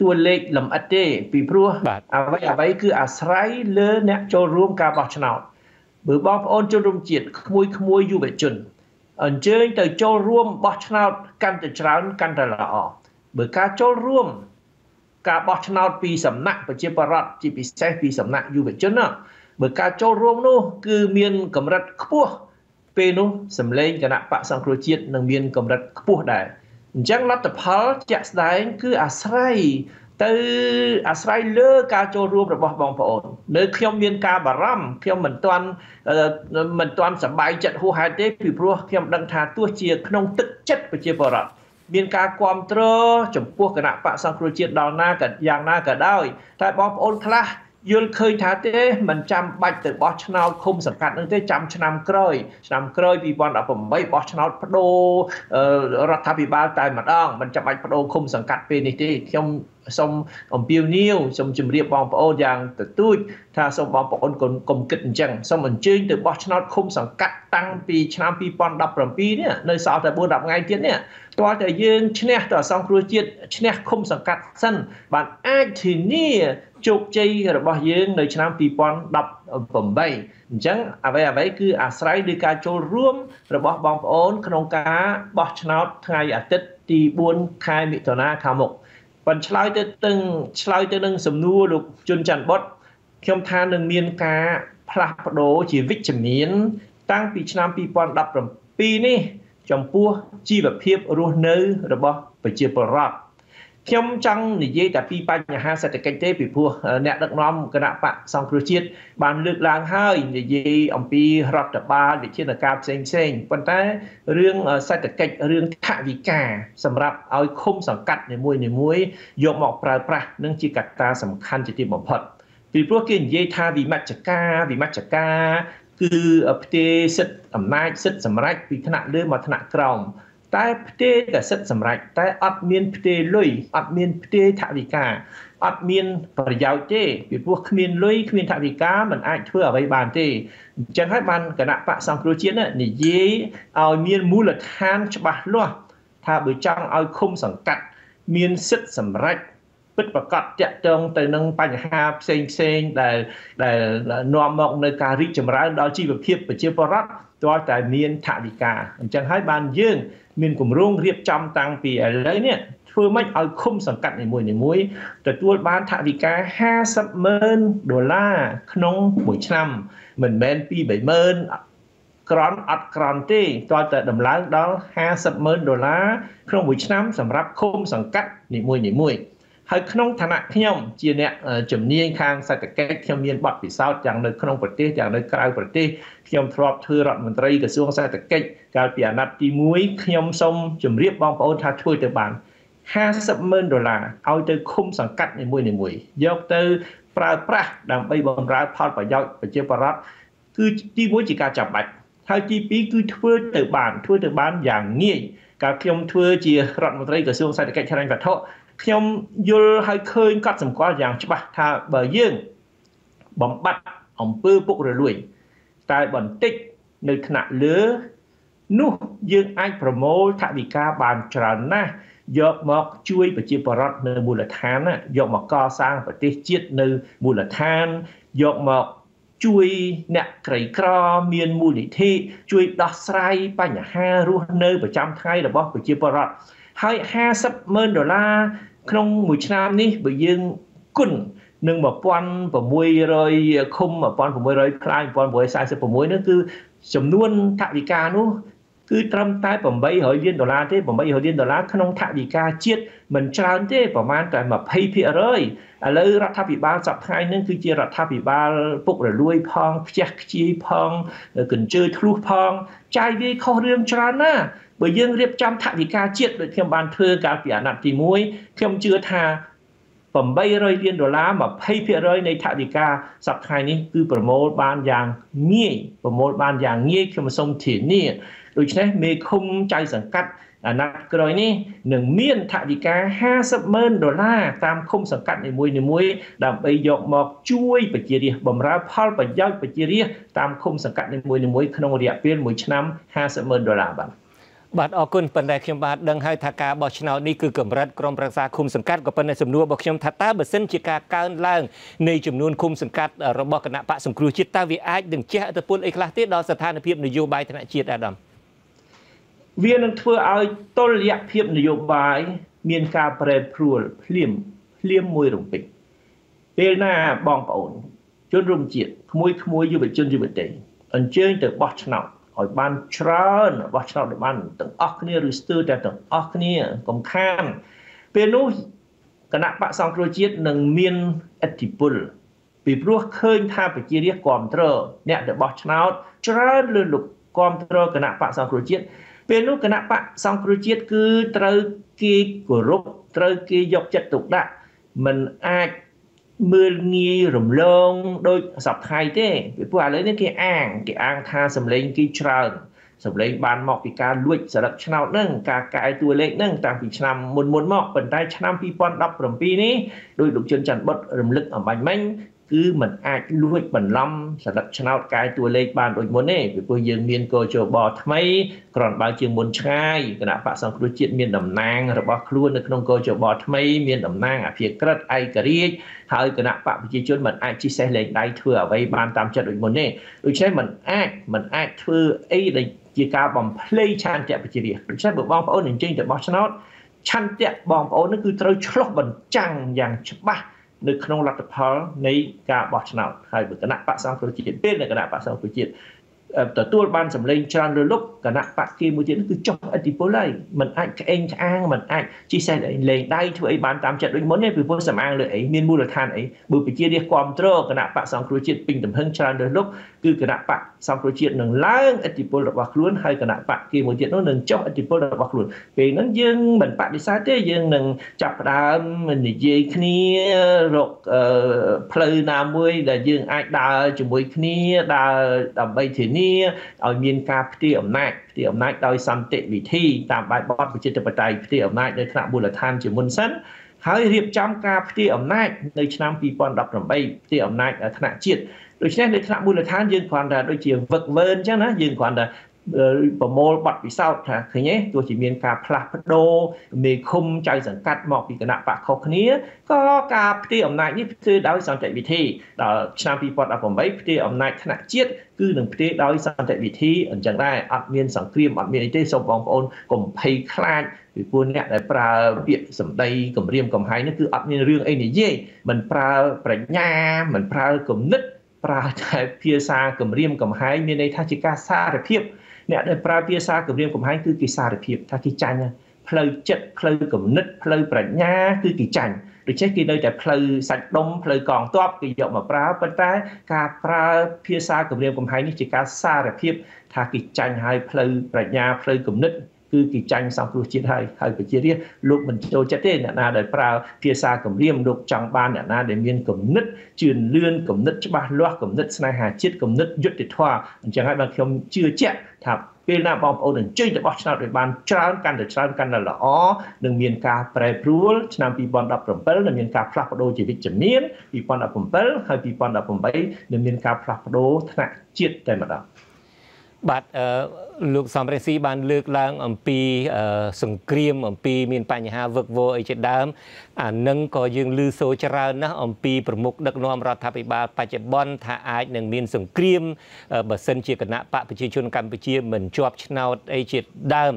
តួលេខលម្អិតទេពីព្រោះអ្វីអ្វីគឺអាស្រ័យលើអ្នកចូលរួមការបោះឆ្នោតបើបងប្អូនជនរួមជាតិក្មួយក្មួយយុវជនអញ្ជើញទៅចូលរួមបោះឆ្នោតកាន់តែច្រើនកាន់តែល្អបើការចូលរួមការបោះឆ្នោតពីសំណាក់ប្រជាពលរដ្ឋជាពិសេសពីសំណាក់យុវជនណា បើការចូលរួមនោះ គឺមានកម្រិតខ្ពស់ពេលនោះសម្លេងគណៈបកសង្គ្រោះជាតិនឹងមានកម្រិតខ្ពស់ដែរអញ្ចឹងលទ្ធផលជាក់ស្ដែងគឺអាស្រ័យទៅអាស្រ័យលើការចូលរួមរបស់បងប្អូននៅខ្ញុំមានការបារម្ភខ្ញុំមិនទាន់មិនទាន់សប្បាយចិត្តហួសហេតុទេពីព្រោះខ្ញុំដឹងថាទោះជាក្នុងទឹកចិត្តប្រជាពលរដ្ឋមានការគ្រប់គ្រងចំពោះគណៈបកសង្គ្រោះជាតិដល់ណាក៏យ៉ាងណាក៏ដោយតែបងប្អូនខ្លះ យល់ឃើញថាទេមិនចាំបាច់ទៅបោះឆ្នោតឃុំសង្កាត់នឹងទេចាំឆ្នាំក្រោយឆ្នាំក្រោយ2018បោះឆ្នោតបដូររដ្ឋាភិបាលតែម្ដងមិនចាំបាច់បដូរឃុំសង្កាត់ពេលនេះទេខ្ញុំ សូមអំពាវនាវសូមជម្រាបបងប្អូនយ៉ាងទទូចថាសូមបងប្អូនកុំកុំគិតអញ្ចឹងសូមអញ្ជើញទៅបោះឆ្នោតឃុំសង្កាត់តាំងពីឆ្នាំ2017នេះនៅសល់តែ4 10ថ្ងៃទៀតនេះតើតែយើងឈ្នះទៅអសង្គ្រោះជាតិឈ្នះឃុំសង្កាត់សិនបានអាចធានាជោគជ័យរបស់យើងនៅឆ្នាំ2018អញ្ចឹងអ្វីអ្វីគឺអាស្រ័យលើការចូលរួមរបស់បងប្អូនក្នុងការបោះឆ្នោតថ្ងៃអាទិត្យទី4ខែមិថុនាខាងមុខ ប៉ុន្តែឆ្លើយទៅទាំងឆ្លើយទៅនឹងសំណួរលោកជុនច័ន្ទបុតខ្ញុំថានឹងមានការផ្លាស់ប្ដូរជាវិជ្ជមាន តាំងពីឆ្នាំ2017នេះ ចំពោះជីវភាពរស់នៅរបស់ប្រជាពលរដ្ឋ ខ្ញុំចង់និយាយតែពីបញ្ហាសេដ្ឋកិច្ចទេពីព្រោះអ្នកដឹកនាំគណៈបកសង្គ្រោះជាតិបានលើកឡើងហើយនិយាយអំពីរដ្ឋបាលវិធានការផ្សេងផ្សេងប៉ុន្តែរឿងសេដ្ឋកិច្ចរឿងថវិកាសម្រាប់ឲ្យឃុំសង្កាត់នីមួយនីមួយយកមកប្រើប្រាស់នឹងជាកត្តាសំខាន់ជាទីបំផុតពីព្រោះគេនិយាយថាវិមជ្ឈការវិមជ្ឈការគឺផ្ទេរសិទ្ធិអំណាចសិទ្ធិសម្រេចពីថ្នាក់លើមកថ្នាក់ក្រោម តែផ្ទេរតែសិទ្ធិសម្រេចតែអត់មានផ្ទេរលុយអត់មានផ្ទេរថវិកាអត់មានប្រយោជន៍ទេពីព្រោះគ្មានលុយគ្មានថវិកាมันអាចធ្វើអ្វីបានទេអញ្ចឹងហើយបានគណៈបកសង្គ្រោះជាតិនិយាយឲ្យមានមូលដ្ឋានច្បាស់លាស់ថាបើចង់ឲ្យឃុំសង្កាត់ មានសិទ្ធិសម្រេចពិតប្រកបតាក់ទងទៅនឹងបញ្ហាផ្សេងផ្សេងដែលដែលនាំមកនៅការរីកចម្រើនដល់ជីវភាពប្រជាពលរដ្ឋ ទាល់តែមានថវិកាអញ្ចឹងហើយបានយើងមានគម្រោងរៀបចំតាំងពីឥឡូវនេះធ្វើម៉េចឲ្យឃុំសង្កាត់នីមួយៗទទួលបានថវិកា50ម៉ឺនដុល្លារក្នុងមួយឆ្នាំ មិនមែនពី30000ក្រន់អត់ក្រន់ទេតើតែដំឡើងដល់50ម៉ឺនដុល្លារក្នុងមួយឆ្នាំសម្រាប់ឃុំសង្កាត់នីមួយៗ ហើយក្នុងឋានៈខ្ញុំជាអ្នកជំនាញខាងសេដ្ឋកិច្ចខ្ញុំមានបទពិសោធន៍ទាំងនៅក្នុងប្រទេសទាំងនៅក្រៅប្រទេសខ្ញុំធ្លាប់ធ្វើរដ្ឋមន្ត្រីក្រសួងសេដ្ឋកិច្ចកាលពីអាណត្តិទី1ខ្ញុំសូមជម្រាបបងប្អូនថាធ្វើទៅបាន50ម៉ឺនដុល្លារឲ្យទៅឃុំសង្កាត់នីមួយៗយកទៅប្រើប្រាស់ដើម្បីបម្រើផលប្រយោជន៍ប្រជាពលរដ្ឋគឺទី1ជាការចាំបាច់ហើយទី2គឺធ្វើទៅបានធ្វើទៅបានយ៉ាងងាយកាលខ្ញុំធ្វើជារដ្ឋមន្ត្រីក្រសួងសេដ្ឋកិច្ចហិរញ្ញវត្ថុ ខ្ញុំយល់ហើយឃើញកត់សម្គាល់យ៉ាងច្បាស់ថាបើយើងបំបត្តិអំពើពុករលួយ តែបន្តិចនៅថ្នាក់លើនោះយើងអាចប្រមូលថវិកាបានច្រើនណាស់យកមកជួយប្រជាពលរដ្ឋនៅមូលដ្ឋានយកមកកសាងប្រទេសជាតិនៅមូលដ្ឋានយកមកជួយអ្នកក្រីក្រមានមូលនិធិជួយដោះស្រាយបញ្ហារស់នៅប្រចាំថ្ងៃរបស់ប្រជាពលរដ្ឋ ហើយ50ម៉ឺនដុល្លារក្នុងមួយឆ្នាំនេះបើយើងគុណនឹង1600ឃុំ1600ផ្លាយ1646នោះគឺចំនួនថវិកានោះ គឺត្រឹមតែ800លានដុល្លារទេ800លានដុល្លារក្នុងថវិកាជាតិមិនច្រើនទេប្រហែលតែ20%ឥឡូវរដ្ឋាភិបាលសប្តាហ៍នេះគឺជារដ្ឋាភិបាលពុករលួយផងខ្ជះខ្ជាយផងកញ្ជើធ្លុះផងចាយវាយខុសរឿងច្រើនណាស់បើយើងរៀបចំថវិកាជាតិដូចខ្ញុំបានធ្វើកាលពីអាណត្តិទី1ខ្ញុំជឿថា800លានដុល្លារ20%នៃថវិកាសប្តាហ៍នេះគឺប្រមូលបានយ៉ាងងាយប្រមូលបានយ៉ាងងាយខ្ញុំសូមធានា ដូច្នេះមេឃុំចៅសង្កាត់អាណត្តិក្រោយនេះនឹងមានថវិកា50ម៉ឺនដុល្លារតាមឃុំសង្កាត់នីមួយៗដើម្បីយកមកជួយប្រជារាស្ត្របម្រើផលប្រយោជន៍ប្រជារាស្ត្រតាមឃុំសង្កាត់នីមួយៗក្នុងរយៈពេល1ឆ្នាំ50ម៉ឺនដុល្លារបាទបាទអរគុណប៉ុន្តែខ្ញុំបាទដឹងហើយថាការបោះឆ្នោតនេះគឺកម្រិតក្រមប្រឹក្សាឃុំសង្កាត់ក៏ប៉ុន្តែសំណួររបស់ខ្ញុំថាតើបើសិនជាការកើនឡើងនៃចំនួនឃុំសង្កាត់របស់គណៈបកសង្គ្រោះជាតិតើវាអាចនឹងជះឥទ្ធិពលអីខ្លះទៀតដល់ស្ថានភាពនយោបាយថ្នាក់ជាតិអាដាម វានឹងធ្វើឲ្យតុល្យភាពនយោបាយមានការប្រែប្រួលភ្លាមភ្លាមមួយរំពេចពេលណាបងប្អូន ជនរួមជាតិក្មួយក្មួយយុវជនយុវតីអញ្ជើញទៅបោះឆ្នោតឲ្យបានច្រើនបោះឆ្នោតឲ្យបានទាំងអស់គ្នាឬស្ទើរតែទាំងអស់គ្នាកុំខានពេលនោះគណៈបកសង្គ្រោះជាតិនឹងមានអធិបុលពីព្រោះឃើញថាប្រជារាស្ត្រគ្រប់គ្រងអ្នកទៅបោះឆ្នោតច្រើនលើលោកគ្រប់គ្រងគណៈបកសង្គ្រោះជាតិ ពេលនោះគណៈបកសង្គ្រោះជាតិគឺត្រូវគេគោរពត្រូវគេយកចិត្តទុកដាក់មិនអាចមើលងាយរំលងដូចសពថ្ងៃទេពីព្រោះឥឡូវនេះគេអាងគេអាងថាសម្លេងគេច្រើនសម្លេងបានមកពីការលួចសរឹកឆ្នោតហ្នឹងការកែតួលេខហ្នឹងតាំងពីឆ្នាំមុនមុនមកប៉ុន្តែឆ្នាំ2017នេះដោយលោកជុនច័ន្ទបុតរំលឹកអំបញ្ញមិញ គឺมันអាចលួចបន្លំសន្លឹកឆ្នោតកែតួលេខបានដូចមុនទេពីព្រោះយើងមានកោជបថ្មីក្រនបើជាងមុនឆ្ងាយគណៈបកសង្គ្រោះជាតិមានតំណាងរបស់ខ្លួននៅក្នុងកោជបថ្មីមានតំណាងអភិក្រិតឯករាជ្យហើយគណៈបកប្រជាជនមិនអាចជិះសេះលេងដៃធ្វើអ្វីបានតាមចិត្តដូចមុនទេដូច្នេះมันអាចมันអាចធ្វើអីដែលជាការបំភ្លៃឆន្ទៈប្រជារាស្ត្រដូច្នេះបើបងប្អូនអញ្ជើញទៅបោះឆ្នោតឆន្ទៈបងប្អូននឹងគឺត្រូវឆ្លោះបញ្ចាំងយ៉ាងច្បាស់ នៅក្នុងលទ្ធផលនៃការបោះឆ្នោតហើយគណៈបកសង្គ្រោះជាតិពេលនៅគណៈបកសង្គ្រោះជាតិទទួលបានសម្លេងច្រើនលើលុបគណៈបកគេមួយទៀតគឺចុះអធិពលហើយมันអាចក្អេងឆ្អាងมันអាចជីសេះលេងដៃធ្វើអីបានតាមចិត្តដូចមុនទេពីព្រោះសំអាងលើអីមានមូលដ្ឋានអីបើប្រជារាស្ត្រគ្រប់គ្រងគណៈបកសង្គ្រោះជាតិពេញទំហឹងច្រើនលើលុបគឺគណៈបក សង្គ្រោះជាតិនឹងឡើងអធិពលរបស់ខ្លួនហើយគណៈបកគេមួយទៀតនោះនឹងចុះអធិពលរបស់ខ្លួនពេលហ្នឹងយើងមិនបដិសេធទេយើងនឹងចាប់ផ្ដើមនិយាយគ្នារកផ្លូវណាមួយដែលយើងអាចដើរជាមួយគ្នាដើរដើម្បីធានាឲ្យមានការផ្ទេរអំណាចផ្ទេរអំណាចដោយសន្តិវិធីតាមបែបបទប្រជាធិបតេយ្យផ្ទេរអំណាចនៅថ្នាក់មូលដ្ឋានជាមុនសិនហើយរៀបចំការផ្ទេរអំណាចនៅឆ្នាំ2018ផ្ទេរអំណាចថ្នាក់ជាតិ ដូច្នេះនៅថ្នាក់មូលដ្ឋានយើងគ្រាន់តែដូចជាវឹកវើអញ្ចឹងណាយើងគ្រាន់តែប្រមូលបទពិសោធន៍ថាឃើញទេទោះជាមានការផ្លាស់ប្ដូរមេឃុំចៅសង្កាត់មកពីគណៈបកខុសគ្នាក៏ការផ្ទេរអំណាចនេះធ្វើដោយសន្តិវិធីដល់ឆ្នាំ2018ផ្ទេរអំណាចថ្នាក់ជាតិគឺនឹងផ្ទេរដោយសន្តិវិធីអញ្ចឹងដែរអត់មានសង្គ្រាមអត់មានអីទេសូមបងប្អូនកុំភ័យខ្លាចពីពួកអ្នកដែលប្រើពាក្យសម្ដីគម្រាមកំហែងនេះគឺអត់មានរឿងអីនិយាយមិនប្រើប្រាជ្ញាមិនប្រើគំនិត ប្រើតែភាសាគម្រាមកំហែងមានន័យថាជាការសារភាពអ្នកដែលប្រើភាសាគម្រាមកំហែងគឺគេសារភាពថាគេចាញ់ផ្លូវចិត្តផ្លូវគំនិតផ្លូវប្រាជ្ញាគឺគេចាញ់ដូច្នេះគេនៅតែផ្លូវសាច់ដុំផ្លូវកងទ័ពគេយកមកប្រើប៉ុន្តែការប្រើភាសាគម្រាមកំហែងនេះជាការសារភាពថាគេចាញ់ហើយផ្លូវប្រាជ្ញាផ្លូវគំនិត គឺគេចាញ់សង្គ្រោះជាតិហើយហើយប្រជារាស្ត្រលោកមិនចូលចិត្តទេអ្នកណាដែលប្រើភាសាគម្រាមលោកចង់បានអ្នកណាដែលមានគំនិតជឿនលឿនគំនិតច្បាស់លាស់គំនិតស្នេហាជាតិគំនិតយុត្តិធម៌អញ្ចឹងហើយបាទខ្ញុំជឿជាក់ថាពេលណាបងប្អូនអញ្ជើញទៅបោះឆ្នោតឲ្យបានច្រើនកាន់តែច្រើនកាន់តែល្អនឹងមានការប្រែប្រួលឆ្នាំ2017នឹងមានការផ្លាស់ប្ដូរជាវិជ្ជមាន2017ហើយ2018នឹងមានការផ្លាស់ប្ដូរថ្នាក់ជាតិតែម្ដងបាទអឺ លោកសំរងស៊ីបានលើកឡើងអំពីសង្គ្រាមអំពីមានបញ្ហាវឹកវរអីជាដើមអានឹងក៏យើងឮសូរច្រើនណាស់អំពីប្រមុខដឹកនាំរដ្ឋាភិបាលបច្ចុប្បន្នថាអាចនឹងមានសង្គ្រាមបើសិនជាគណៈបកប្រជាជនកម្ពុជាមិនជាប់ឆ្នោតអីជាដើម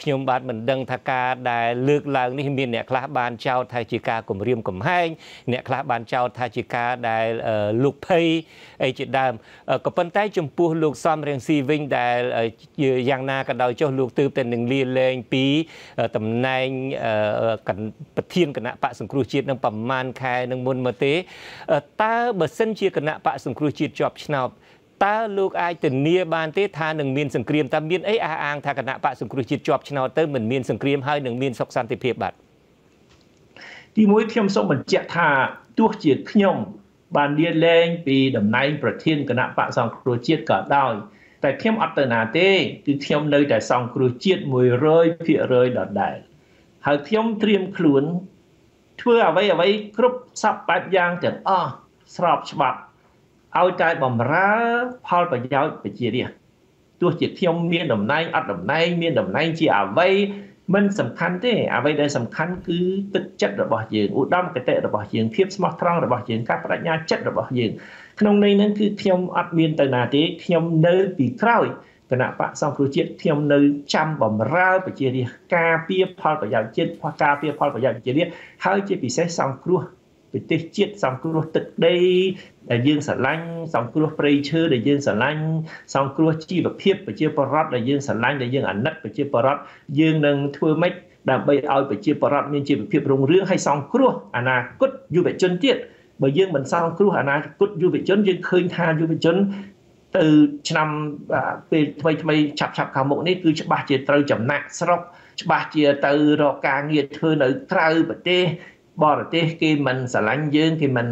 ខ្ញុំបាទមិនដឹងថាការដែលលើកឡើងនេះមានអ្នកខ្លះបានចោទថាជាការគំរាមកំហែងអ្នកខ្លះបានចោទថាជាការដែលលោកភ័យអីជាដើមក៏ប៉ុន្តែចំពោះលោកសំរៀងស៊ីវិញដែលយ៉ាងណាក៏ដោយចុះលោកទើបតែនឹងលាលែងពីតំណែងប្រធានគណៈបកសង្គ្រោះជាតិនឹងប្រមាណខែនឹងមុនមកទេតើបើសិនជាគណៈបកសង្គ្រោះជាតិជាប់ឆ្នោតតើលោកអាចធានាបានទេថានឹងមានសង្គ្រាមតើមានអីអះអាងថាគណៈបកសង្គ្រោះជាតិជាប់ឆ្នោតទៅមិនមានសង្គ្រាមហើយនឹងមានសុខសន្តិភាពបាទទីមួយខ្ញុំសូមបញ្ជាក់ថាទោះជាខ្ញុំបានលាលែងពីតំណែងប្រធានគណៈបកសង្គ្រោះជាតិក៏ដោយ តែខ្ញុំអត់ទៅណាទេគឺខ្ញុំនៅតែសង្គ្រោះជាតិ100%ដដែលហើយខ្ញុំត្រៀមខ្លួនធ្វើអ្វីអ្វីគ្រប់សពបែបយ៉ាងទាំងអស់ស្របច្បាប់ឲ្យតែបំរើផលប្រយោជន៍ប្រជារាស្ត្រទោះជាខ្ញុំមានតំណែងអត់តំណែងមានតំណែងជាអ្វី មិនសំខាន់ទេអ្វីដែលសំខាន់គឺទឹកចិត្តរបស់យើងឧត្តមគតិរបស់យើងភាពស្មោះត្រង់របស់យើងការបដិញ្ញាចិត្តរបស់យើងក្នុងន័យហ្នឹងគឺខ្ញុំអត់មានទៅណាទេខ្ញុំនៅពីក្រោយគណៈបកសង្គ្រោះជាតិខ្ញុំនៅចាំបំរើប្រជារាស្ត្រការពារផលប្រយោជន៍ជាតិការពារផលប្រយោជន៍ប្រជារាស្ត្រហើយជាពិសេសសង្គ្រោះ ប្រទេសជាតិសង្គ្រោះទឹកដីដែលយើងស្រឡាញ់សង្គ្រោះព្រៃឈើដែលយើងស្រឡាញ់សង្គ្រោះជីវភាពប្រជាពលរដ្ឋដែលយើងស្រឡាញ់ដែលយើងអាណិតប្រជាពលរដ្ឋយើងនឹងធ្វើម៉េចដើម្បីឲ្យប្រជាពលរដ្ឋមានជីវភាពរុងរឿងហើយសង្គ្រោះអនាគតយុវជនទៀតបើយើងមិនសង្គ្រោះអនាគតយុវជនយើងឃើញថាយុវជនទៅឆ្នាំពេលថ្មីថ្មីឆាប់ឆាប់ខាងមុខនេះគឺច្បាស់ជាត្រូវចំណាក់ស្រុកច្បាស់ជាទៅរកការងារធ្វើនៅក្រៅប្រទេស បរទេសគេមិនស្រឡាញ់យើងគេមិន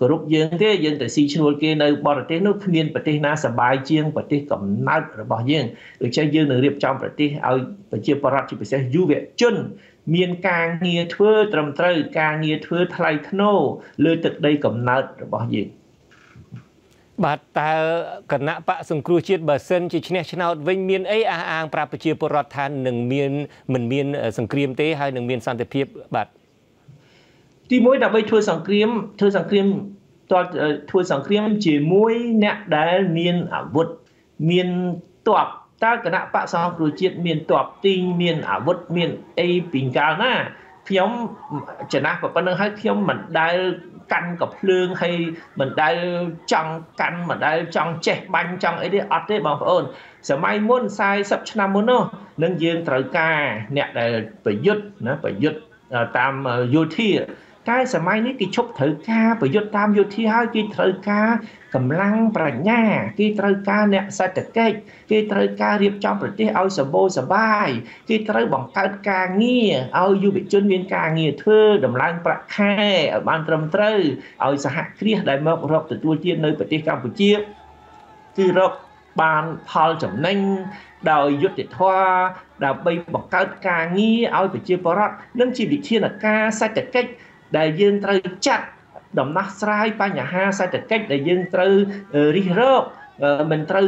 គោរពយើងទេយើងទៅស៊ីឈ្នួលគេនៅបរទេសនោះគ្មានប្រទេសណាសบายជាងប្រទេសកំណើតរបស់យើងដូច្នេះយើងនឹងរៀបចំប្រទេសឲ្យប្រជាពលរដ្ឋជាពិសេសយុវជនមានការងារធ្វើត្រឹមត្រូវការងារធ្វើថ្លៃថ្នូរលើទឹកដីកំណើតរបស់យើងបាទតើគណៈបកសង្គ្រោះជាតិបើសិនជាឈ្នះឆ្នោតវិញមានអីអះអាងប្រាប់ប្រជាពលរដ្ឋថានឹងមានមិនមានសង្គ្រាមទេហើយនឹងមានសន្តិភាពបាទ ទីមួយដើម្បីធ្វើសង្គ្រាមធ្វើសង្គ្រាមតើធ្វើសង្គ្រាមជាមួយអ្នកដែលមានអាវុធមានទ័ពតើគណៈបកសង្គ្រោះជាតិមានទ័ពទីងមានអាវុធមានអីពីកាលណាខ្ញុំចំណាស់ប៉ុណ្្នឹងហើយខ្ញុំមិនដែលកាន់កភ្លើងហើយមិនដែលចង់កាន់មិនដែលចង់ចេះបាញ់ចង់អីទេអត់ទេបងប្អូនសម័យមុន40ឆ្នាំមុននោះនឹងយើងត្រូវការអ្នកដែលប្រយុទ្ធណាប្រយុទ្ធតាមយោធា តែសម័យនេះគេឈប់ត្រូវការប្រយុទ្ធតាមយោធាហើយគេត្រូវការកម្លាំងប្រាជ្ញា គេត្រូវការអ្នកសេដ្ឋកិច្ចគេត្រូវការរៀបចំប្រទេសឲ្យសម្បូរសបាយគេត្រូវបង្កើតការងារឲ្យយុវជនមានការងារធ្វើដំឡើងប្រាក់ខែឲ្យបានត្រឹមត្រូវឲ្យសហគ្រាសដែលមករកទទួលទាននៅប្រទេសកម្ពុជាគឺរកបានផលចំណេញដោយយុត្តិធម៌ដើម្បីបង្កើតការងារឲ្យប្រជាពលរដ្ឋនិងជាវិធានការសេដ្ឋកិច្ច ដែលយើងត្រូវចាត់ដំណោះស្រាយបញ្ហាសេដ្ឋកិច្ចដែលយើងត្រូវរិះរកមិនត្រូវ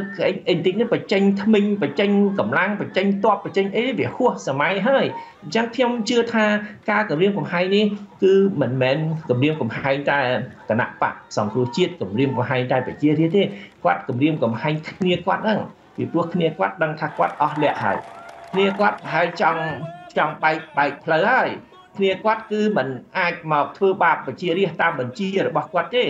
អីតិចនេះបញ្ចេញថ្មិញបញ្ចេញកម្លាំងបញ្ចេញតបបញ្ចេញអីវាហួសសម័យហើយអញ្ចឹងខ្ញុំជឿថាការគម្រាមកំហែងនេះគឺមិនមែនគម្រាមកំហែងតែគណៈបកសង្គ្រោះជាតិគម្រាមកំហែងតែប្រជារាស្ត្រទេគាត់គម្រាមកំហែងគ្នាគាត់ហ្នឹងពីព្រោះគ្នាគាត់ដឹងថាគាត់អស់លក្ខហើយគ្នាគាត់ហើយចង់ចង់បែកបែកផ្លូវហើយ គ្នាគាត់គឺមិនអាចមកធ្វើបាបប្រជារាស្ត្រតាមបញ្ជារបស់គាត់ទេ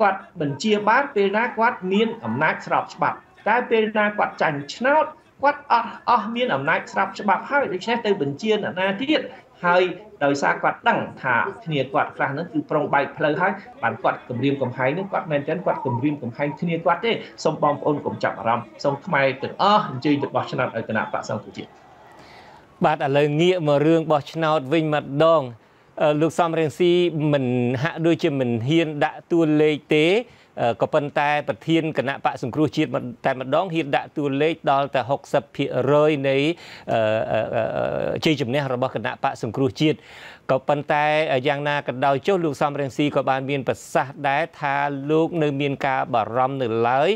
គាត់បញ្ជាបានពេលណាគាត់មានអំណាចស្របច្បាប់ តែពេលណាគាត់ចាញ់ឆ្នោតគាត់អស់អស់មានអំណាចស្របច្បាប់ហើយដូច្នេះទៅបញ្ជាអ្នកណាទៀតហើយដោយសារគាត់ដឹងថាគ្នាគាត់ខ្លះហ្នឹងគឺប្រុងបែកផ្លូវហើយបានគាត់គម្រាមកំហែងហ្នឹងគាត់មែនចឹងគាត់គម្រាមកំហែងគ្នាគាត់ទេសូមបងប្អូនកុំចាប់អារម្មណ៍សូមខ្មែរទាំងអស់អញ្ជើញទៅបោះឆ្នោតឲ្យគណៈបកសង្គ្រោះជាតិ បាទឥឡូវងាកមករឿងបោះឆ្នោតវិញម្ដងលោកសំរៀងស៊ីមិនហាក់ដូចជាមិនហ៊ានដាក់តួលេខទេក៏ប៉ុន្តែប្រធានគណៈបកសង្គ្រោះជាតិតែម្ដងហ៊ានដាក់តួលេខដល់តែ60%នៃជ័យជំនះរបស់គណៈបកសង្គ្រោះជាតិ ក៏ប៉ុន្តែយ៉ាងណាក៏ដោយចុះលោកសំរងស៊ីក៏បានមានប្រសាសន៍ដែរថាលោកនៅមានការបារម្ភនៅឡើយ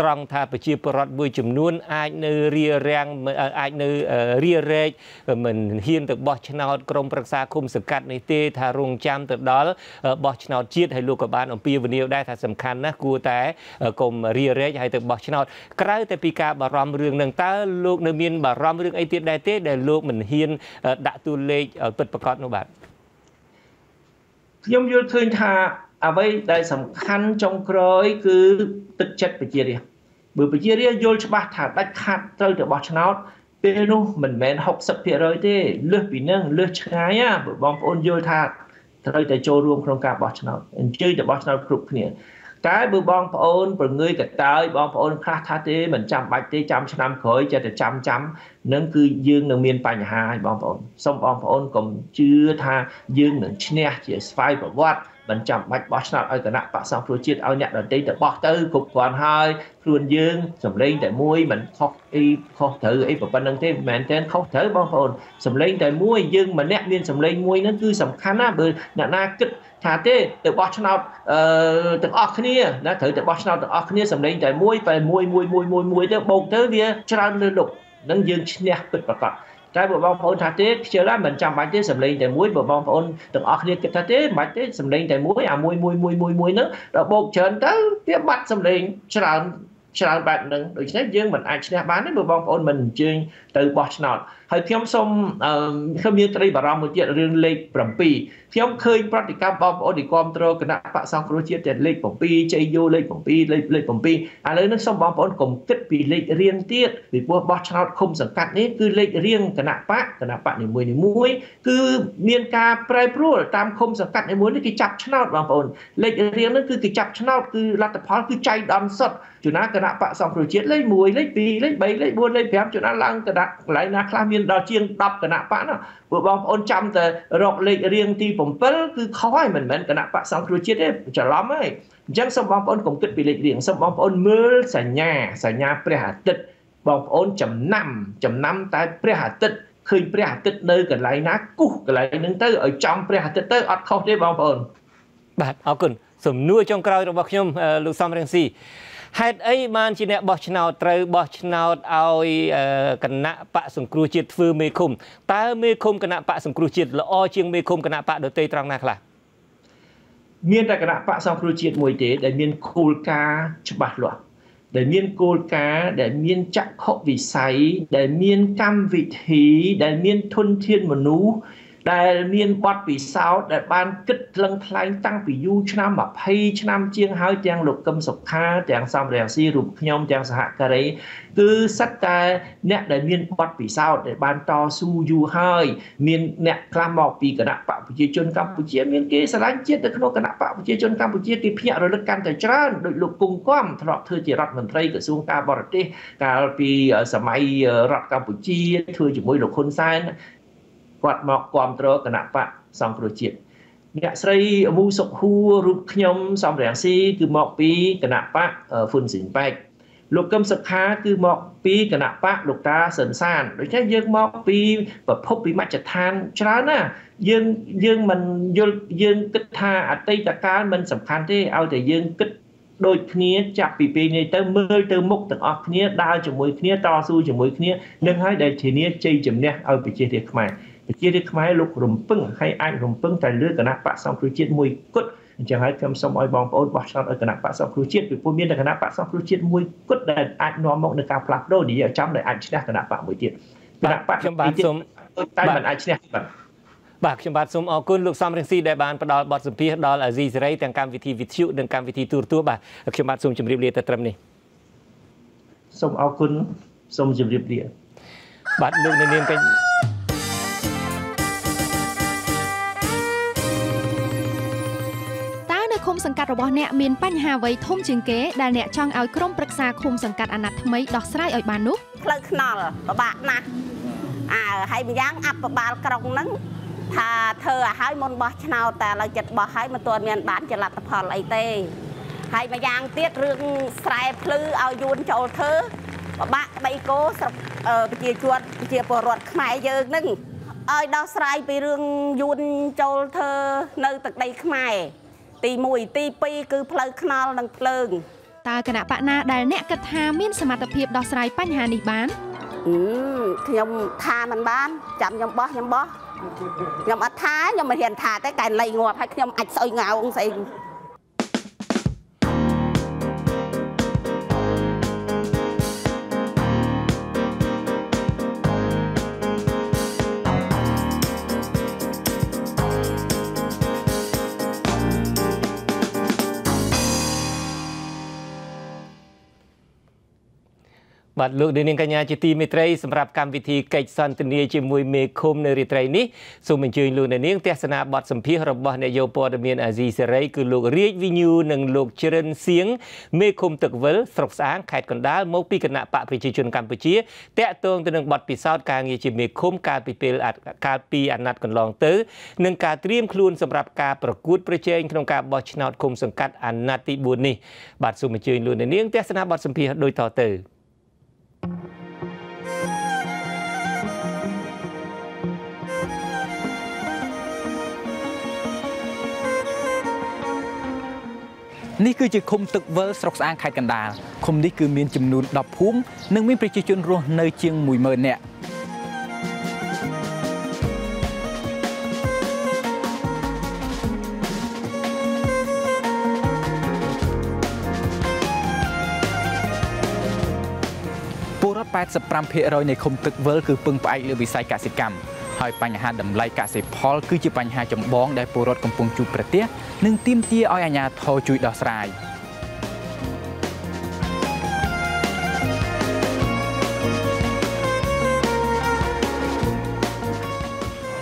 ត្រង់ថាប្រជាពលរដ្ឋមួយចំនួនអាចនៅរារាំងអាចនៅរារែកមិនហ៊ានទៅបោះឆ្នោតក្រមប្រឹក្សាគុំសង្កាត់នេះទេថារងចាំទៅដល់បោះឆ្នោតជាតិហើយលោកក៏បានអំពាវនាវដែរថាសំខាន់ណាស់គួរតែកុំរារែកហើយទៅបោះឆ្នោតក្រៅតែពីការបារម្ភរឿងនឹងតើលោកនៅមានបារម្ភរឿងអីទៀតដែរទេដែលលោកមិនហ៊ានដាក់តួលេខពិតប្រាកដនោះបាទ ខ្ញុំយល់ឃើញថាអ្វីដែលសំខាន់ចុងក្រោយគឺទឹកចិត្តប្រជារាស្ត្របើប្រជារាស្ត្រយល់ច្បាស់ថាដាច់ខាត់ត្រូវទៅបោះឆ្នោតពេលនោះមិនមែន60%ទេលើសពីនឹងលើសឆ្ងាយណាបងប្អូនយល់ថាត្រូវតែចូលរួមក្នុងការបោះឆ្នោតអញ្ជើញទៅបោះឆ្នោតគ្រប់គ្នា តែបើបងប្អូនប្រងើយកតើយបងប្អូនខ្លះថាទេមិនចាំបាច់ទេចាំឆ្នាំក្រោយចេះតែចាំចាំនឹងគឺយើងនឹងមានបញ្ហាហើយបងប្អូនសូមបងប្អូនកុំជឿថាយើងនឹងឈ្នះជាស្វ័យប្រវត្តិមិនចាំបាច់បោះឆ្នោតឲ្យគណៈបកសង្គ្រោះជាតិឲ្យអ្នកដទៃទៅបោះទៅគ្រប់គ្រាន់ហើយខ្លួនយើងសម្លេងតែមួយមិនខុសអីខុសត្រូវអីប៉ុណ្្នឹងទេមិនមែនទេខុសត្រូវបងប្អូនសម្លេងតែមួយយើងម្នាក់មានសម្លេងមួយហ្នឹងគឺសំខាន់ណាបើអ្នកណាគិត ថាទេទៅបោះឆ្នោតអឺទាំងអស់គ្នាណាត្រូវទៅបោះឆ្នោតទាំងអស់គ្នាសម្លេងតែមួយតែមួយមួយមួយមួយមួយទៅបូកទៅវាច្រើនលើលុកនឹងយើងឈ្នះពិតប្រាកដតែបើបងប្អូនថាទេខ្ជិលមិនចាំបាច់ទេសម្លេងតែមួយបើបងប្អូនទាំងអស់គ្នាគិតថាទេមិនបាច់ទេសម្លេងតែមួយអាមួយមួយមួយមួយមួយហ្នឹងដល់បូកច្រើនទៅវាបាត់សម្លេងច្រើនច្រើនបែបហ្នឹងដូច្នេះយើងមិនអាចឈ្នះបានទេបើបងប្អូនមិនអញ្ជើញទៅបោះឆ្នោតហើយខ្ញុំសូមខ្ញុំមានត្រីបារម្ភមួយទៀតរឿងលេខ7ខ្ញុំឃើញប្រតិកម្មបងប្អូនដែលគ្រប់គ្រងគណៈបកសង្គ្រោះជាតិតែលេខ7ជ័យយោលេខ7លេខលេខ7ឥឡូវនេះសូមបងប្អូនកុំគិតពីលេខរៀងទៀតពីព្រោះបោះឆ្នោតឃុំសង្កាត់នេះគឺលេខរៀងគណៈបកគណៈបកនីមួយនីមួយគឺមានការប្រែប្រួលតាមឃុំសង្កាត់នីមួយនេះគេចាប់ឆ្នោតបងប្អូនលេខរៀងនោះគឺគេចាប់ឆ្នោតគឺលទ្ធផលគឺចៃដន្យសុទ្ធជួនណាគណៈបកសង្គ្រោះជាតិលេខ1លេខ2លេខ3លេខ4លេខ5ជួនណាឡើងគណៈកន្លែងណាខ្លះមានដល់ជាង10គណៈបកណាពួកបងប្អូនចាំតែរកលេខរៀងទី7គឺខុសហើយមិនមែនគណៈបកសង្គ្រោះជាតិទេច្រឡំហើយអញ្ចឹងសូមបងប្អូនកុំគិតពីលេខរៀងសូមបងប្អូនមើលសញ្ញាសញ្ញាព្រះអាទិត្យបងប្អូនចំណាំចំណាំតែព្រះអាទិត្យឃើញព្រះអាទិត្យនៅកន្លែងណាគូសកន្លែងហ្នឹងទៅឲ្យចំព្រះអាទិត្យទៅអត់ខុសទេបងប្អូនបាទអរគុណសំណួរចុងក្រោយរបស់ខ្ញុំលោកសំរងស៊ី ហេតុអីបានជាអ្នកបោះឆ្នោតត្រូវបោះឆ្នោតឲ្យគណៈបកសង្គ្រោះជាតិធ្វើមេឃុំតើមេឃុំគណៈបកសង្គ្រោះជាតិល្អជាងមេឃុំគណៈបកដទៃត្រង់ណាខ្លះមានតែគណៈបកសង្គ្រោះជាតិមួយទេដែលមានគោលការណ៍ច្បាស់លាស់ដែលមានគោលការណ៍ដែលមានចក្ខុវិស័យដែលមានកម្មវិធី ដែលមានធនធានមនុស្ស ដែលមានបទពិសោធន៍ដែលបានគិតថ្លឹងថ្លែងតាំងពីយូរឆ្នាំ20ឆ្នាំជាងហើយទាំងលោកកឹមសុខាទាំងសំរាំងស៊ីរូបខ្ញុំទាំងសហការីគឺសិតតែអ្នកដែលមានបទពិសោធន៍ដែលបានតស៊ូយូរហើយ មានអ្នកខ្លះមកពីគណៈបកប្រជាជនកម្ពុជាមានគេស្រឡាញ់ជាតិនៅក្នុងគណៈបកប្រជាជនកម្ពុជាគេភ្ញាក់រលឹកកាន់តែច្រើនដោយលោកគង់គំធ្លាប់ធ្វើជារដ្ឋមន្ត្រីក្រសួងការបរទេសកាលពីសម័យរដ្ឋកម្ពុជាធ្វើជាមួយលោកហ៊ុនសែន គាត់មកគ្រប់គ្រងគណៈបកសង្គ្រោះជាតិអ្នកស្រីមូសុខហួររូបខ្ញុំសំរាំងស៊ីគឺមកពីគណៈបកហ៊ុនស៊ីនប៉ែកលោកកឹមសុខាគឺមកពីគណៈបកលោកតាសិនសានដូច្នេះយើងមកពីប្រភពពីមជ្ឈដ្ឋានច្រើនណាយើងយើងមិនយល់យើងគិតថាអតីតកាលមិនសំខាន់ទេឲ្យតែយើងគិតដូចគ្នាចាប់ពីពេលនេះទៅមើលទៅមុខទាំងអស់គ្នាដើរជាមួយគ្នាតស៊ូជាមួយគ្នានឹងហើយដែលធានាជ័យជំនះឲ្យប្រជារាស្ត្រខ្មែរ ប្រជារាស្ត្រខ្មែរលោករំពឹងហើយអាចរំពឹងតែលើគណៈបកសង្គ្រោះជាតិមួយគត់អញ្ចឹងហើយខ្ញុំសូមឲ្យបងប្អូនបោះឆ្នោតឲ្យគណៈបកសង្គ្រោះជាតិពីព្រោះមានតែគណៈបកសង្គ្រោះជាតិមួយគត់ដែលអាចនាំមកនឹងការផ្លាស់ប្ដូរនិយាយចំដែលអាចឈ្នះគណៈបកមួយទៀតគណៈបកខ្ញុំបាទសូមតែមិនអាចឈ្នះបាទបាទខ្ញុំបាទសូមអរគុណលោកសំរងស៊ីដែលបានផ្ដល់បទសម្ភាសន៍ដល់អាស៊ីសេរីទាំងកម្មវិធីវិទ្យុនិងកម្មវិធីទូរទស្សន៍បាទខ្ញុំបាទសូមជម្រាបលាទៅត្រឹមនេះសូមអរគុណសូមជម្រាបលាបាទលោកនាងកញ្ញា សង្កាត់របស់អ្នកមានបញ្ហាអ្វីធំជាងគេដែលអ្នកចង់ឲ្យក្រុមប្រឹក្សាឃុំសង្កាត់អាណត្តិថ្មីដោះស្រាយឲ្យបាននោះផ្លូវថ្នល់ពិបាកណាស់អើហើយម្យ៉ាងអភិបាលក្រុងហ្នឹងថាធ្វើឲ្យហើយមុនបោះឆ្នោតតែឥឡូវចិត្តបោះហើយមិនទាន់មានបានចលនាផលអីទេហើយម្យ៉ាងទៀតរឿងស្រែភ្លឺឲ្យយួនចូលធ្វើពិបាកបីគោស្រុកប្រជាជនប្រជាពលរដ្ឋខ្មែរយើងហ្នឹងឲ្យដោះស្រាយពីរឿងយួនចូលធ្វើនៅទឹកដីខ្មែរ ទី1ទី2គឺផ្លូវថ្នល់និងភ្លើងតើគណៈបកណាដែលអ្នកគិតថាមានសមត្ថភាពដោះស្រាយបញ្ហានេះបានខ្ញុំថាមិនបានចាំខ្ញុំបោះខ្ញុំបោះខ្ញុំអត់ថាខ្ញុំមិនហ៊ានថាទេកែលៃងាប់ហើយខ្ញុំអាចស្អុយងៅស្អី បាទលោកនាងកញ្ញាជាទីមេត្រីសម្រាប់កម្មវិធីកិច្ចសន្ទនាជាមួយមេឃុំនៅរាត្រីនេះសូមអញ្ជើញលោកនាងទស្សនាបទសម្ភាសរបស់នាយកព័ត៌មានអាស៊ីសេរីគឺលោករាជវិញូនិងលោកជ្រិនសៀងមេឃុំទឹកវិលស្រុកស្អាងខេត្តកណ្ដាលមកពីគណៈបកប្រជាជនកម្ពុជាតាក់ទងទៅនឹងបទពិសោធន៍ការងារជាមេឃុំកាលពីពេលកាលពីអាណត្តិកន្លងទៅនិងការត្រៀមខ្លួនសម្រាប់ការប្រកួតប្រជែងក្នុងការបោះឆ្នោតឃុំសង្កាត់អាណត្តិទី4នេះបាទសូមអញ្ជើញលោកនាងទស្សនាបទសម្ភាសដូចតទៅ នេះគឺជាឃុំទឹកវិលស្រុកស្អាងខេត្តកណ្ដាលឃុំនេះគឺមានចំនួន10ភូមិនិងមានប្រជាជនរស់នៅជាង10000នាក់ 85%នៃឃុំទឹកវិលគឺពឹងផ្អែកលើវិស័យកសិកម្មហើយបញ្ហាតម្លៃកសិផល គឺជាបញ្ហាចម្បងដែលពលរដ្ឋកំពុងជួបប្រទះនិងទាមទារឲ្យអាជ្ញាធរជួយដោះស្រាយ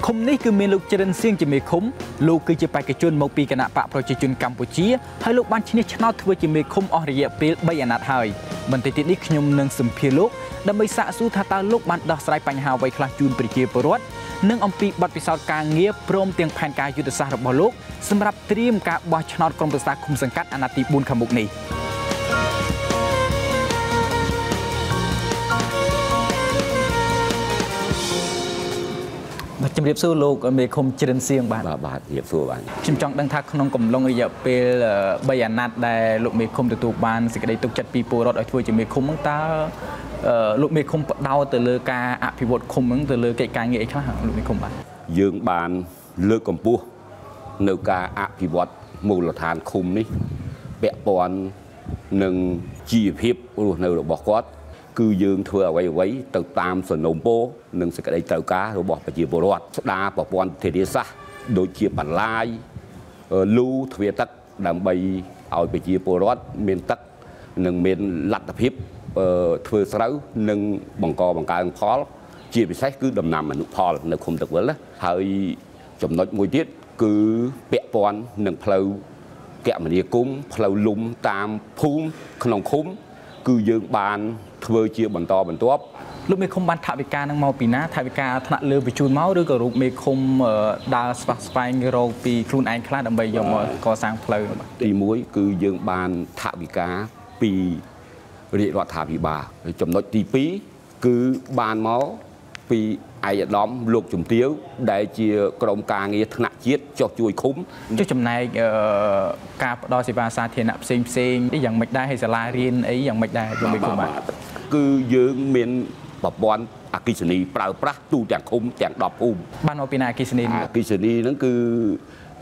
ឃុំនេះគឺមានលោកជ្រិនសៀងជាមេឃុំលោកគឺជាបេក្ខជនមកពីគណៈបកប្រជាជនកម្ពុជាហើយលោកបានឈ្នះឆ្នោតធ្វើជាមេឃុំអស់រយៈពេល3អាណត្តិហើយបន្តិចទៀតនេះខ្ញុំនឹងសម្ភាសលោក ដើម្បីសាកសួរថាតើលោកបានដោះស្រាយបញ្ហាអ្វីខ្លះជូនប្រជាពលរដ្ឋនិងអំពីបទពិសោធន៍ការងារព្រមទាំងផែនការយុទ្ធសាស្ត្ររបស់លោកសម្រាប់ត្រៀមការបោះឆ្នោតក្រុមប្រឹក្សាគុំសង្កាត់អាណត្តិទី4ខាងមុខនេះ ជំរាបសួរលោកមេឃុំជ្រិនសៀងបាទបាទបាទជំរាបសួរបាទខ្ញុំចង់ដឹងថាក្នុងកំឡុងរយៈពេល3អាណត្តិដែលលោកមេឃុំទទួលបានសេចក្តីទុកចិត្តពីពលរដ្ឋឲ្យធ្វើជាមេឃុំហ្នឹងតើលោកមេឃុំបដោតទៅលើការអភិវឌ្ឍឃុំហ្នឹងទៅលើកិច្ចការងារអីខ្លះលោកមេឃុំបាទយើងបានលើកកម្ពស់នៅការអភិវឌ្ឍមូលដ្ឋានឃុំនេះពាក់ព័ន្ធនឹងជីវភាពរស់នៅរបស់គាត់ គឺយើងធ្វើអ្វីអ្វីទៅតាមសំណុំពរនិងសេចក្តីត្រូវការរបស់ប្រជាពលរដ្ឋស្ដារប្រព័ន្ធធារាសាស្ត្រដូចជាបន្លាយលូទ្វារទឹកដើម្បីឲ្យប្រជាពលរដ្ឋមានទឹកនិងមានលទ្ធភាពធ្វើស្រូវនិងបង្កបង្កើនផល ជាពិសេសគឺដំណាំអនុផល នៅឃុំទឹកវិលហើយចំណុចមួយទៀតគឺពាក់ព័ន្ធនឹងផ្លូវគមនាគមន៍ផ្លូវលំតាមភូមិក្នុងឃុំ គឺយើងបាន ធ្វើជាបន្តបន្ទាប់លោកមេឃុំបានថវិកានឹងមកពីណាថវិកាថ្នាក់លើបញ្ជូនមកឬក៏រូបមេឃុំដើរស្វះស្វែងរកពីខ្លួនឯងខ្លះដើម្បីយកមកកសាងផ្លូវទី1គឺយើងបានថវិកាពីរាជរដ្ឋាភិបាលចំណុចទី2គឺបានមកពីឯកឧត្តមលោកជំទាវដែលជាក្រមការងារថ្នាក់ជាតិចុះជួយឃុំចុះចំណែកការផ្ដល់សេវាសាធារណៈផ្សេងផ្សេងយ៉ាងម៉េចដែរឲ្យសាលារៀនអីយ៉ាងម៉េចដែរលោកមេឃុំបាទ គឺយើងមានប្រព័ន្ធអគិសនីប្រើប្រាស់ទូទាំងឃុំទាំង10ភូមិបានមកពីណាអគិសនីអគិសនីហ្នឹងគឺ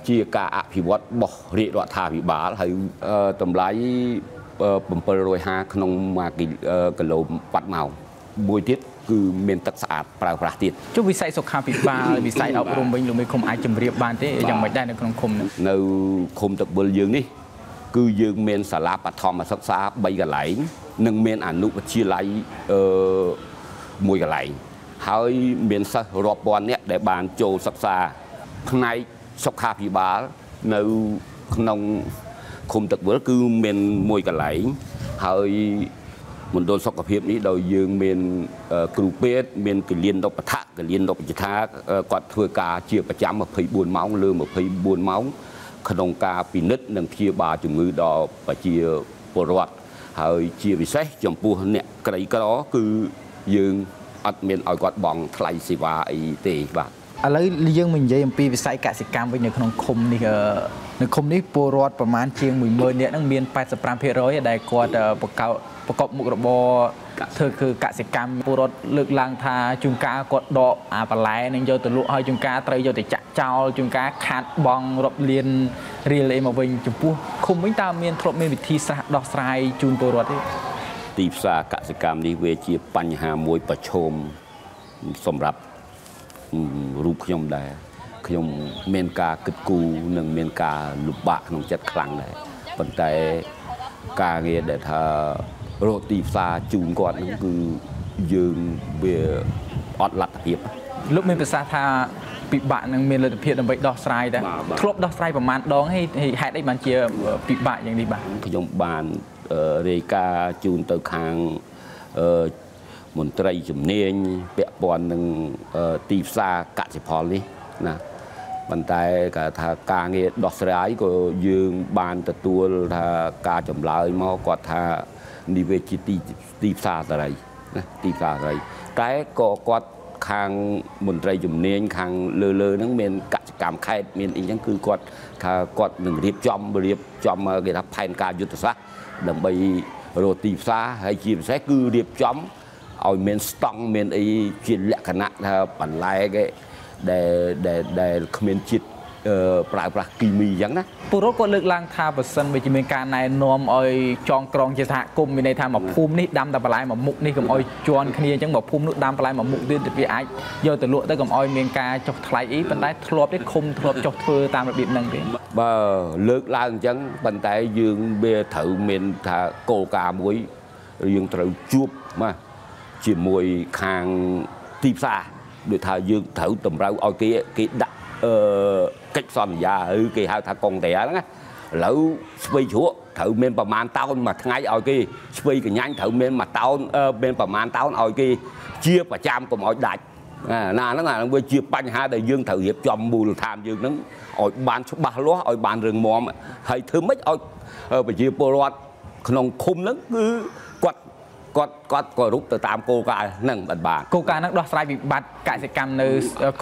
ជាការអភិវឌ្ឍរបស់រាជរដ្ឋាភិបាលហើយតម្លៃ750ក្នុងមួយគីឡូវ៉ាត់ម៉ោងមួយទៀតគឺមានទឹកស្អាតប្រើប្រាស់ទៀតចុះវិស័យសុខាភិបាលវិស័យអប់រំវិញលោកមេឃុំអាចជម្រាបបានទេយ៉ាងម៉េចដែរនៅក្នុងឃុំនោះនៅឃុំទឹកបុលយើងនេះ គឺយើងមានសាលាបឋមសិក្សា3កន្លែងនិងមានអនុវិទ្យាល័យអឺមួយកន្លែងហើយមានសិស្សរាប់ពាន់នាក់ដែលបានចូលសិក្សាផ្នែកសុខាភិបាលនៅក្នុងឃុំទឹកវិលគឺមានមួយកន្លែងហើយមណ្ឌលសុខភាពនេះដោយយើងមានគ្រូពេទ្យមានកលៀនដុបថៈកលៀនដុបជថាគាត់ធ្វើការជាប្រចាំ24ម៉ោងលើ24ម៉ោង ក្នុងការពិនិត្យនិងព្យាបាលជំងឺដល់ប្រជាពលរដ្ឋហើយជាពិសេសចំពោះអ្នកក្រីក្រគឺយើងអត់មានឲ្យគាត់បង់ថ្លៃសេវាអីទេបាទឥឡូវយើងមកនិយាយអំពីវិស័យកសិកម្មវិញនៅក្នុងឃុំនេះនៅឃុំនេះពលរដ្ឋប្រមាណជាង10000នាក់ហ្នឹងមាន85%ដែលគាត់ប្រកបប្រកបមុខរបរ ធ្វើគឺកសិកម្មពលរដ្ឋលើកឡើងថាជួនកាលគាត់ដកអាបន្លែនឹងយកទៅលក់ហើយជួនកាលត្រូវយកទៅចាក់ចោលជួនកាលខាតបងរាប់លានរៀលអីមកវិញចំពោះឃុំវិញតើមានធ្លាប់មានវិធីសាស្ត្រដោះស្រាយជូនពលរដ្ឋទេទីផ្សារកសិកម្មនេះវាជាបញ្ហាមួយប្រឈមសម្រាប់រូបខ្ញុំដែរខ្ញុំមានការគិតគូរនិងមានការលំបាកក្នុងចិត្តខ្លាំងដែរប៉ុន្តែការងារដែលថា រកទីផ្សារជូនគាត់ហ្នឹងគឺយើងវាអត់លទ្ធភាពលោកមានប្រសាសន៍ថាពិបាកនឹងមានលទ្ធភាពដើម្បីដោះស្រាយដែរធ្លាប់ដោះស្រាយប្រមាណដងហើយហេតុអីបានជាពិបាកយ៉ាងនេះបាទខ្ញុំបានរាយការណ៍ជូនទៅខាងមន្ត្រីជំនាញពាក់ព័ន្ធនឹងទីផ្សារកសិផលនេះណាប៉ុន្តែគេថាការងារដោះស្រាយក៏យើងបានទទួលថាការចម្លើយមកគាត់ថា និវេជាទីទីផ្សារសេរីណាទីផ្សារសេរីតែក៏គាត់ខាងមន្ត្រីជំនាញខាងលើលើហ្នឹងមានកសិកម្មខេត្តមានអីចឹងគឺគាត់ថាគាត់នឹងរៀបចំរៀបចំគេថាផែនការយុទ្ធសាស្ត្រដើម្បីរកទីផ្សារហើយជាពិសេសគឺរៀបចំឲ្យមានស្តង់មានអីជាលក្ខណៈថាបន្លែគេដែលដែលដែលគ្មានជាតិ ប្រើប្រាស់គីមីអញ្ចឹងណាពលរដ្ឋគាត់លើកឡើងថាបើសិនបើជាមានការណែនាំឲ្យចងក្រងជាសហគមន៍មានន័យថាមកភូមិនេះដាំតែបន្លែមួយមុខនេះកុំឲ្យជន់គ្នាអញ្ចឹងមកភូមិនោះដាំបន្លែមួយមុខទៀតទៅវាអាចយកទៅលក់ទៅកុំឲ្យមានការចុះថ្លៃអីប៉ុន្តែធ្លាប់ទេឃុំធ្លាប់ចុះធ្វើតាមរបៀបហ្នឹងទេបើលើកឡើងអញ្ចឹងប៉ុន្តែយើងវាត្រូវមានថាគោលការណ៍មួយយើងត្រូវជួបមកជាមួយខាងទីផ្សារដូចថាយើងត្រូវតម្រូវឲ្យគេគេដាក់អឺ កិច្ចសន្យាឬគេហៅថាកងតែហ្នឹងណាឥឡូវស្វ័យជ្រក់ត្រូវមានប្រមាណតោនមួយថ្ងៃឲ្យគេស្វ័យកញ្ញាញ់ត្រូវមានមួយតោនមានប្រមាណតោនឲ្យគេជាប្រចាំកុំឲ្យដាច់ណាហ្នឹងអាហ្នឹងវាជាបញ្ហាដែលយើងត្រូវរៀបចំមូលដ្ឋានយើងហ្នឹងឲ្យបានច្បាស់លាស់ឲ្យបានរឹងមាំហើយធ្វើម៉េចឲ្យប្រជាពលរដ្ឋក្នុងឃុំហ្នឹងគឺ គាត់គាត់ក៏រូបទៅតាមគោលការណ៍ហ្នឹងបាទបាទគោលការណ៍ហ្នឹងដោះស្រាយវិបត្តិកសិកម្មនៅ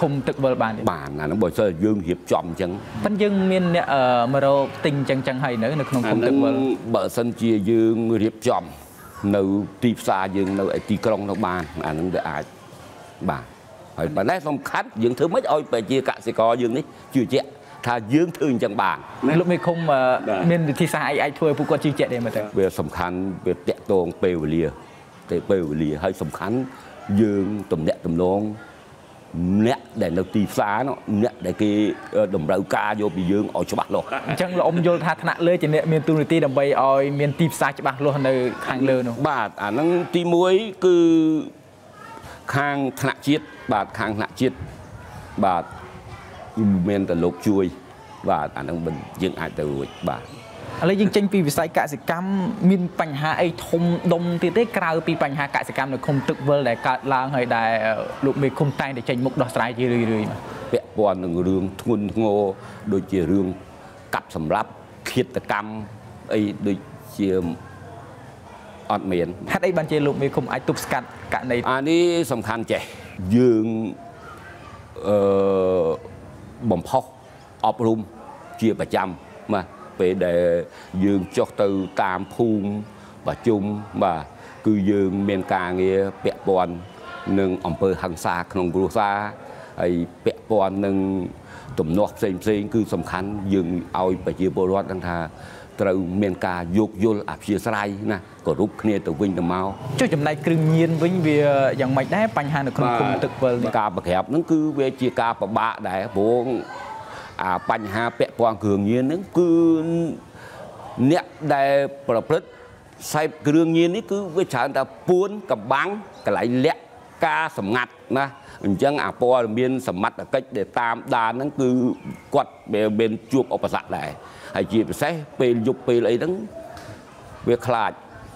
ឃុំទឹកវិលបានទេបាទអាហ្នឹងបើសិនយើងរៀបចំអញ្ចឹងប៉ុន្តែយើងមានអ្នកមករកទិញអញ្ចឹងចឹងហើយនៅនៅក្នុងឃុំទឹកវិលបើសិនជាយើងរៀបចំនៅទីផ្សារយើងនៅឯទីក្រុងនោះបានអាហ្នឹងវាអាចបាទហើយប៉ុន្តែសំខាន់យើងធ្វើម៉េចឲ្យប្រជាកសិករយើងនេះជឿជាក់ ថាយើងធ្វើអញ្ចឹងបានលោកមេឃុំមានវិធីសាស្ត្រអីអាចធ្វើឲ្យពួកគាត់ជឿជាក់ដែរមើលទៅវាសំខាន់វាតាក់ទងពេលវេលាទៅពេលវេលាហើយសំខាន់យើងតំណាក់តំណងអ្នកដែលនៅទីផ្សារនោះអ្នកដែលគេតម្រូវការយកពីយើងឲ្យច្បាស់លាស់អញ្ចឹងលោកអ៊ំយល់ថាថ្នាក់លើជាអ្នកមានទូនាទីដើម្បីឲ្យមានទីផ្សារច្បាស់លាស់នៅខាងលើនោះបាទអាហ្នឹងទី1គឺខាងថ្នាក់ជាតិបាទខាងថ្នាក់ជាតិបាទ មានតែលោកជួយ បាទអាហ្នឹងមិនយើងអាចទៅរួចបាទឥឡូវយើងចេញពីវិស័យកសិកម្មមានបញ្ហាអីធំដុំទៀតទេក្រៅពីបញ្ហាកសិកម្មនៅឃុំទឹកវិលដែលកើតឡើងហើយដែលលោកមេឃុំតែងតែចេញមុខដោះស្រាយជារឿយរឿយពាក់ព័ន្ធនឹងរឿងធ្ងន់ធ្ងរដូចជារឿងកាប់សម្លាប់ឃាតកម្មអីដូចជាអត់មានហេតុអីបានជាលោកមេឃុំអាចទប់ស្កាត់ករណីអានេះសំខាន់ចេះយើងអឺ បំផុសអប់រំជាប្រចាំបាទពេលដែលយើងចុះទៅតាមភូមិប្រជុំបាទគឺយើងមានការងារពាក់ព័ន្ធនឹងអង្គើហ ংস ាក្នុងគ្រួសារហើយពាក់ព័ន្ធនឹងទំនាស់ផ្សេងផ្សេងគឺសំខាន់យើងឲ្យប្រជាពលរដ្ឋដឹងថា ត្រូវមានការយោគយល់អព្យាស្រ័យណាគោរពគ្នាទៅវិញទៅមកចុះចំណែកគ្រឿងញៀនវិញវាយ៉ាងម៉េចដែរបញ្ហានៅក្នុងគុំទឹកវិលការប្រក្រាបហ្នឹងគឺវាជាការពិបាកដែរព្រោះអាបញ្ហាពាក់ព័ន្ធគ្រឿងញៀនហ្នឹងគឺអ្នកដែលប្រព្រឹត្តខ្សែគ្រឿងញៀននេះគឺវាច្រើនតែពួនកំបាំងកន្លែងលាក់ការសម្ងាត់ណាអញ្ចឹងអាព័ត៌មានសមត្ថកិច្ចដែលតាមដានហ្នឹងគឺគាត់មានជួបឧបសគ្គដែរ ហើយជាពិសេសពេលយប់ពេលអីហ្នឹងវាខ្លាច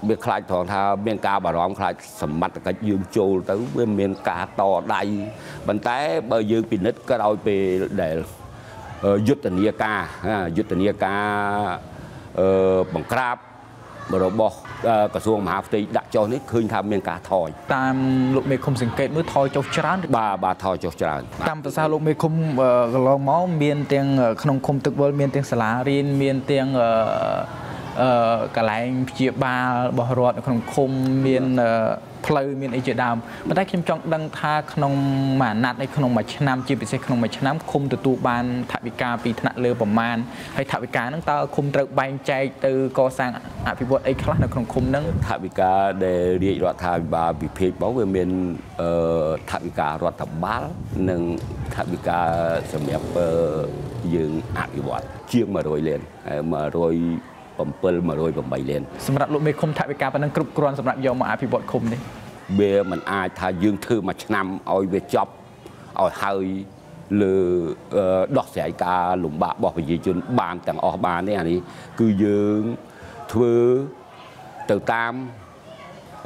វាខ្លាចត្រង់ថាមានការបារម្ភខ្លាចសមត្ថកិច្ចយើងចូលទៅវាមានការតដៃប៉ុន្តែបើយើងពិនិត្យក្រោយពេលដែលយុទ្ធនាការយុទ្ធនាការអឺបង្ក្រាប របស់ក្រសួងមហាផ្ទៃដាក់ចុះនេះឃើញថាមានការថយតាមលោកមេឃុំសង្កេតមើលថយចុះច្រើនបាទបាទថយចុះច្រើនតាមប្រសាលោកមេឃុំកន្លងមកមានទាំងក្នុងឃុំទឹកវល់មានទាំងសាលារៀនមានទាំងអឺ កន្លែងព្យាបាលរបស់រដ្ឋនៅក្នុងឃុំមានផ្លូវមានអីជាដើមប៉ុន្តែខ្ញុំចង់ដឹងថាក្នុងមួយអាណត្តិក្នុងមួយឆ្នាំជាពិសេសក្នុងមួយឆ្នាំឃុំទទួលបានថវិកាពីថ្នាក់លើប្រមាណហើយថវិកាហ្នឹងតើឃុំត្រូវបែងចែកទៅកសាងអភិវឌ្ឍអីខ្លះនៅក្នុងឃុំហ្នឹងថវិកាដែលរាជរដ្ឋាភិបាលវិភាគមកវាមានអឺថវិការដ្ឋបាលនិងថវិកាសម្រាប់យើងអភិវឌ្ឍជាង100លាន100 708លានសម្រាប់លោកមេឃុំថវិកាប៉ុណ្ណឹងគ្រប់គ្រាន់សម្រាប់យកមកអភិវឌ្ឍឃុំនេះវាមិនអាចថាយើងធ្វើមួយឆ្នាំឲ្យវាចប់ឲ្យហើយលើដោះស្រាយការលំបាករបស់ប្រជាជនបានទាំងអស់បានទេអានេះគឺយើងធ្វើទៅតាម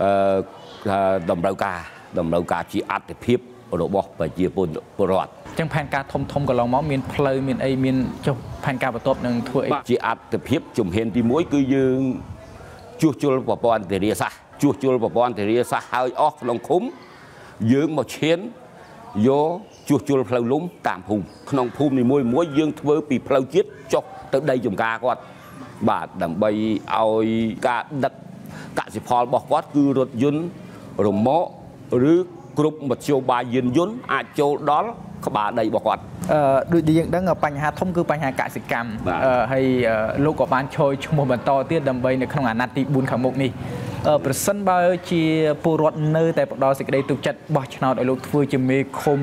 អឺតម្រូវការតម្រូវការជាអត្តភាពរបស់ប្រជាពលរដ្ឋ ចឹងផែនការធំធំកន្លងមកមានផ្លូវមានអីមានចុះផែនការបន្ទាប់នឹងធ្វើអីជាអត្តភាពជំហានទី1គឺយើងជួសជុលប្រព័ន្ធធារាសាស្ត្រជួសជុលប្រព័ន្ធធារាសាស្ត្រហើយអស់ក្នុងឃុំយើងមកឈានយកជួសជុលផ្លូវលំតាមភូមិក្នុងភូមិនីមួយៗយើងធ្វើពីផ្លូវជាតិចុះទៅដីចំការគាត់បាទដើម្បីឲ្យការដឹកកសិផលរបស់គាត់គឺរថយន្តរមាក់ឬ គ្រប់មធ្យោបាយយានយន្តអាចចូលដល់ក្បាលដីរបស់គាត់អឺដូចដែលយើងដឹងបញ្ហាធំគឺបញ្ហាកសិកម្មហើយលោកក៏បានឈរឈ្មោះបន្តទៀតដើម្បីនៅក្នុងអាណត្តិទី4ខាងមុខនេះប្រសិនបើជាពលរដ្ឋនៅតែផ្ដល់សេចក្តីទុកចិត្តបោះឆ្នោតឲ្យលោកធ្វើជាមេឃុំ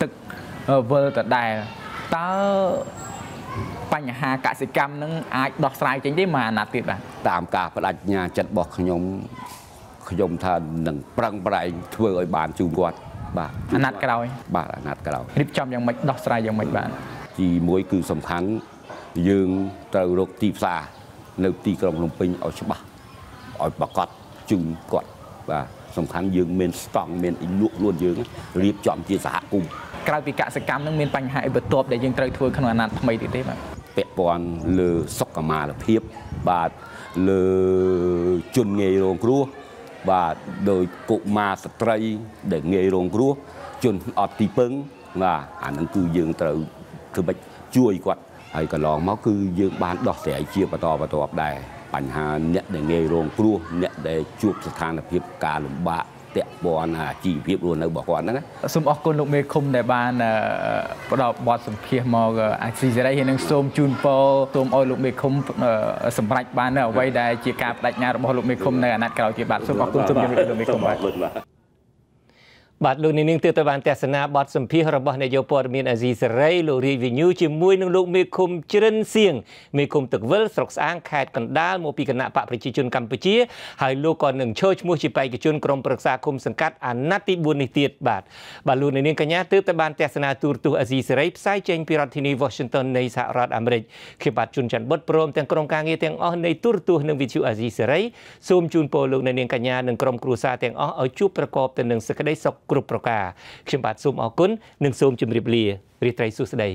ទឹកវិលដដែលតើបញ្ហាកសិកម្មនឹងអាចដោះស្រាយចេញទេមួយអាណត្តិទៀតបាទតាមការបដិញ្ញាចិត្តរបស់ខ្ញុំ ខ្ញុំថានឹងប្រឹងប្រែងធ្វើឲ្យបានជូនគាត់បាទអាណត្តិក្រោយបាទអាណត្តិក្រោយរៀបចំយ៉ាងម៉េចដោះស្រាយយ៉ាងម៉េចបាទទីមួយគឺសំខាន់យើងត្រូវរកទីផ្សារនៅទីក្រុងភ្នំពេញឲ្យច្បាស់ឲ្យប្រកាសជូនគាត់បាទសំខាន់យើងមានស្តង់មានអីលក់ខ្លួនយើងរៀបចំជាសហគមន៍ក្រៅពីកសកម្មនឹងមានបញ្ហាអីបន្ទាប់ដែលយើងត្រូវធ្វើក្នុងអាណត្តិថ្មីទៀតទេបាទពាក់ព័ន្ធលើសុខុមាលភាពបាទលើជនងាយរងគ្រោះ បាទដោយកុមារស្ត្រី ដែលងាយរងគ្រោះជនអត់ទីពឹងបាទអានឹងគឺយើងត្រូវធ្វើម៉េចជួយគាត់ហើយកន្លងមកគឺយើងបានដោះស្រាយជាបន្តបន្ទាប់ដែរបញ្ហាអ្នកដែលងាយរងគ្រោះអ្នកដែលជួបស្ថានភាពការលំបាក ពាក់ព័ន្ធអាជីវភាពរស់នៅរបស់គាត់ហ្នឹងសូមអរគុណលោកមេឃុំដែលបានផ្ដល់បទសម្ភាសមកអាស៊ីសេរីហើយនឹងសូមជូនពរសូមឲ្យលោកមេឃុំសម្រេចបាននៅអ្វីដែលជាការបដិញ្ញារបស់លោកមេឃុំនៅអាណត្តិក្រោយទៀតបាទសូមអរគុណសូមជម្រាបលោកមេឃុំបាទ បាទលោកនាងទើបទៅបានទស្សនាបទសម្ភាសរបស់នាយកព័ត៌មានអាស៊ីសេរីលោករីវីញូជាមួយនឹងលោកមេឃុំជ្រិនសៀងមេឃុំទឹកវិលស្រុកស្អាងខេត្តកណ្ដាលមកពីគណៈបកប្រជាជនកម្ពុជាហើយលោកក៏នឹងឈរឈ្មោះជាបេក្ខជនក្រុមប្រឹក្សាគុំសង្កាត់អាណត្តិទី4នេះទៀតបាទបាទលោកនាងកញ្ញាទើបទៅបានទស្សនាទូរទស្សន៍អាស៊ីសេរីផ្សាយចេញពីរដ្ឋធានី Washington នៃសហរដ្ឋអាមេរិកខ្ញុំបាទជួនច័ន្ទបុតព្រមទាំងក្រុមការងារទាំងអស់នៃទូរទស្សន៍និងវិទ្យុអាស៊ីសេរីសូមជូនពរលោកនាងកញ្ញានិងក្រុមគ្រួសារទាំងអស់ឲ្យជួបប្រកបទៅនឹងសេចក្តីសុខគ្រប់ប្រការខ្ញុំបាទសូមអរគុណនិងសូមជម្រាបលារីត្រីសុស្ដី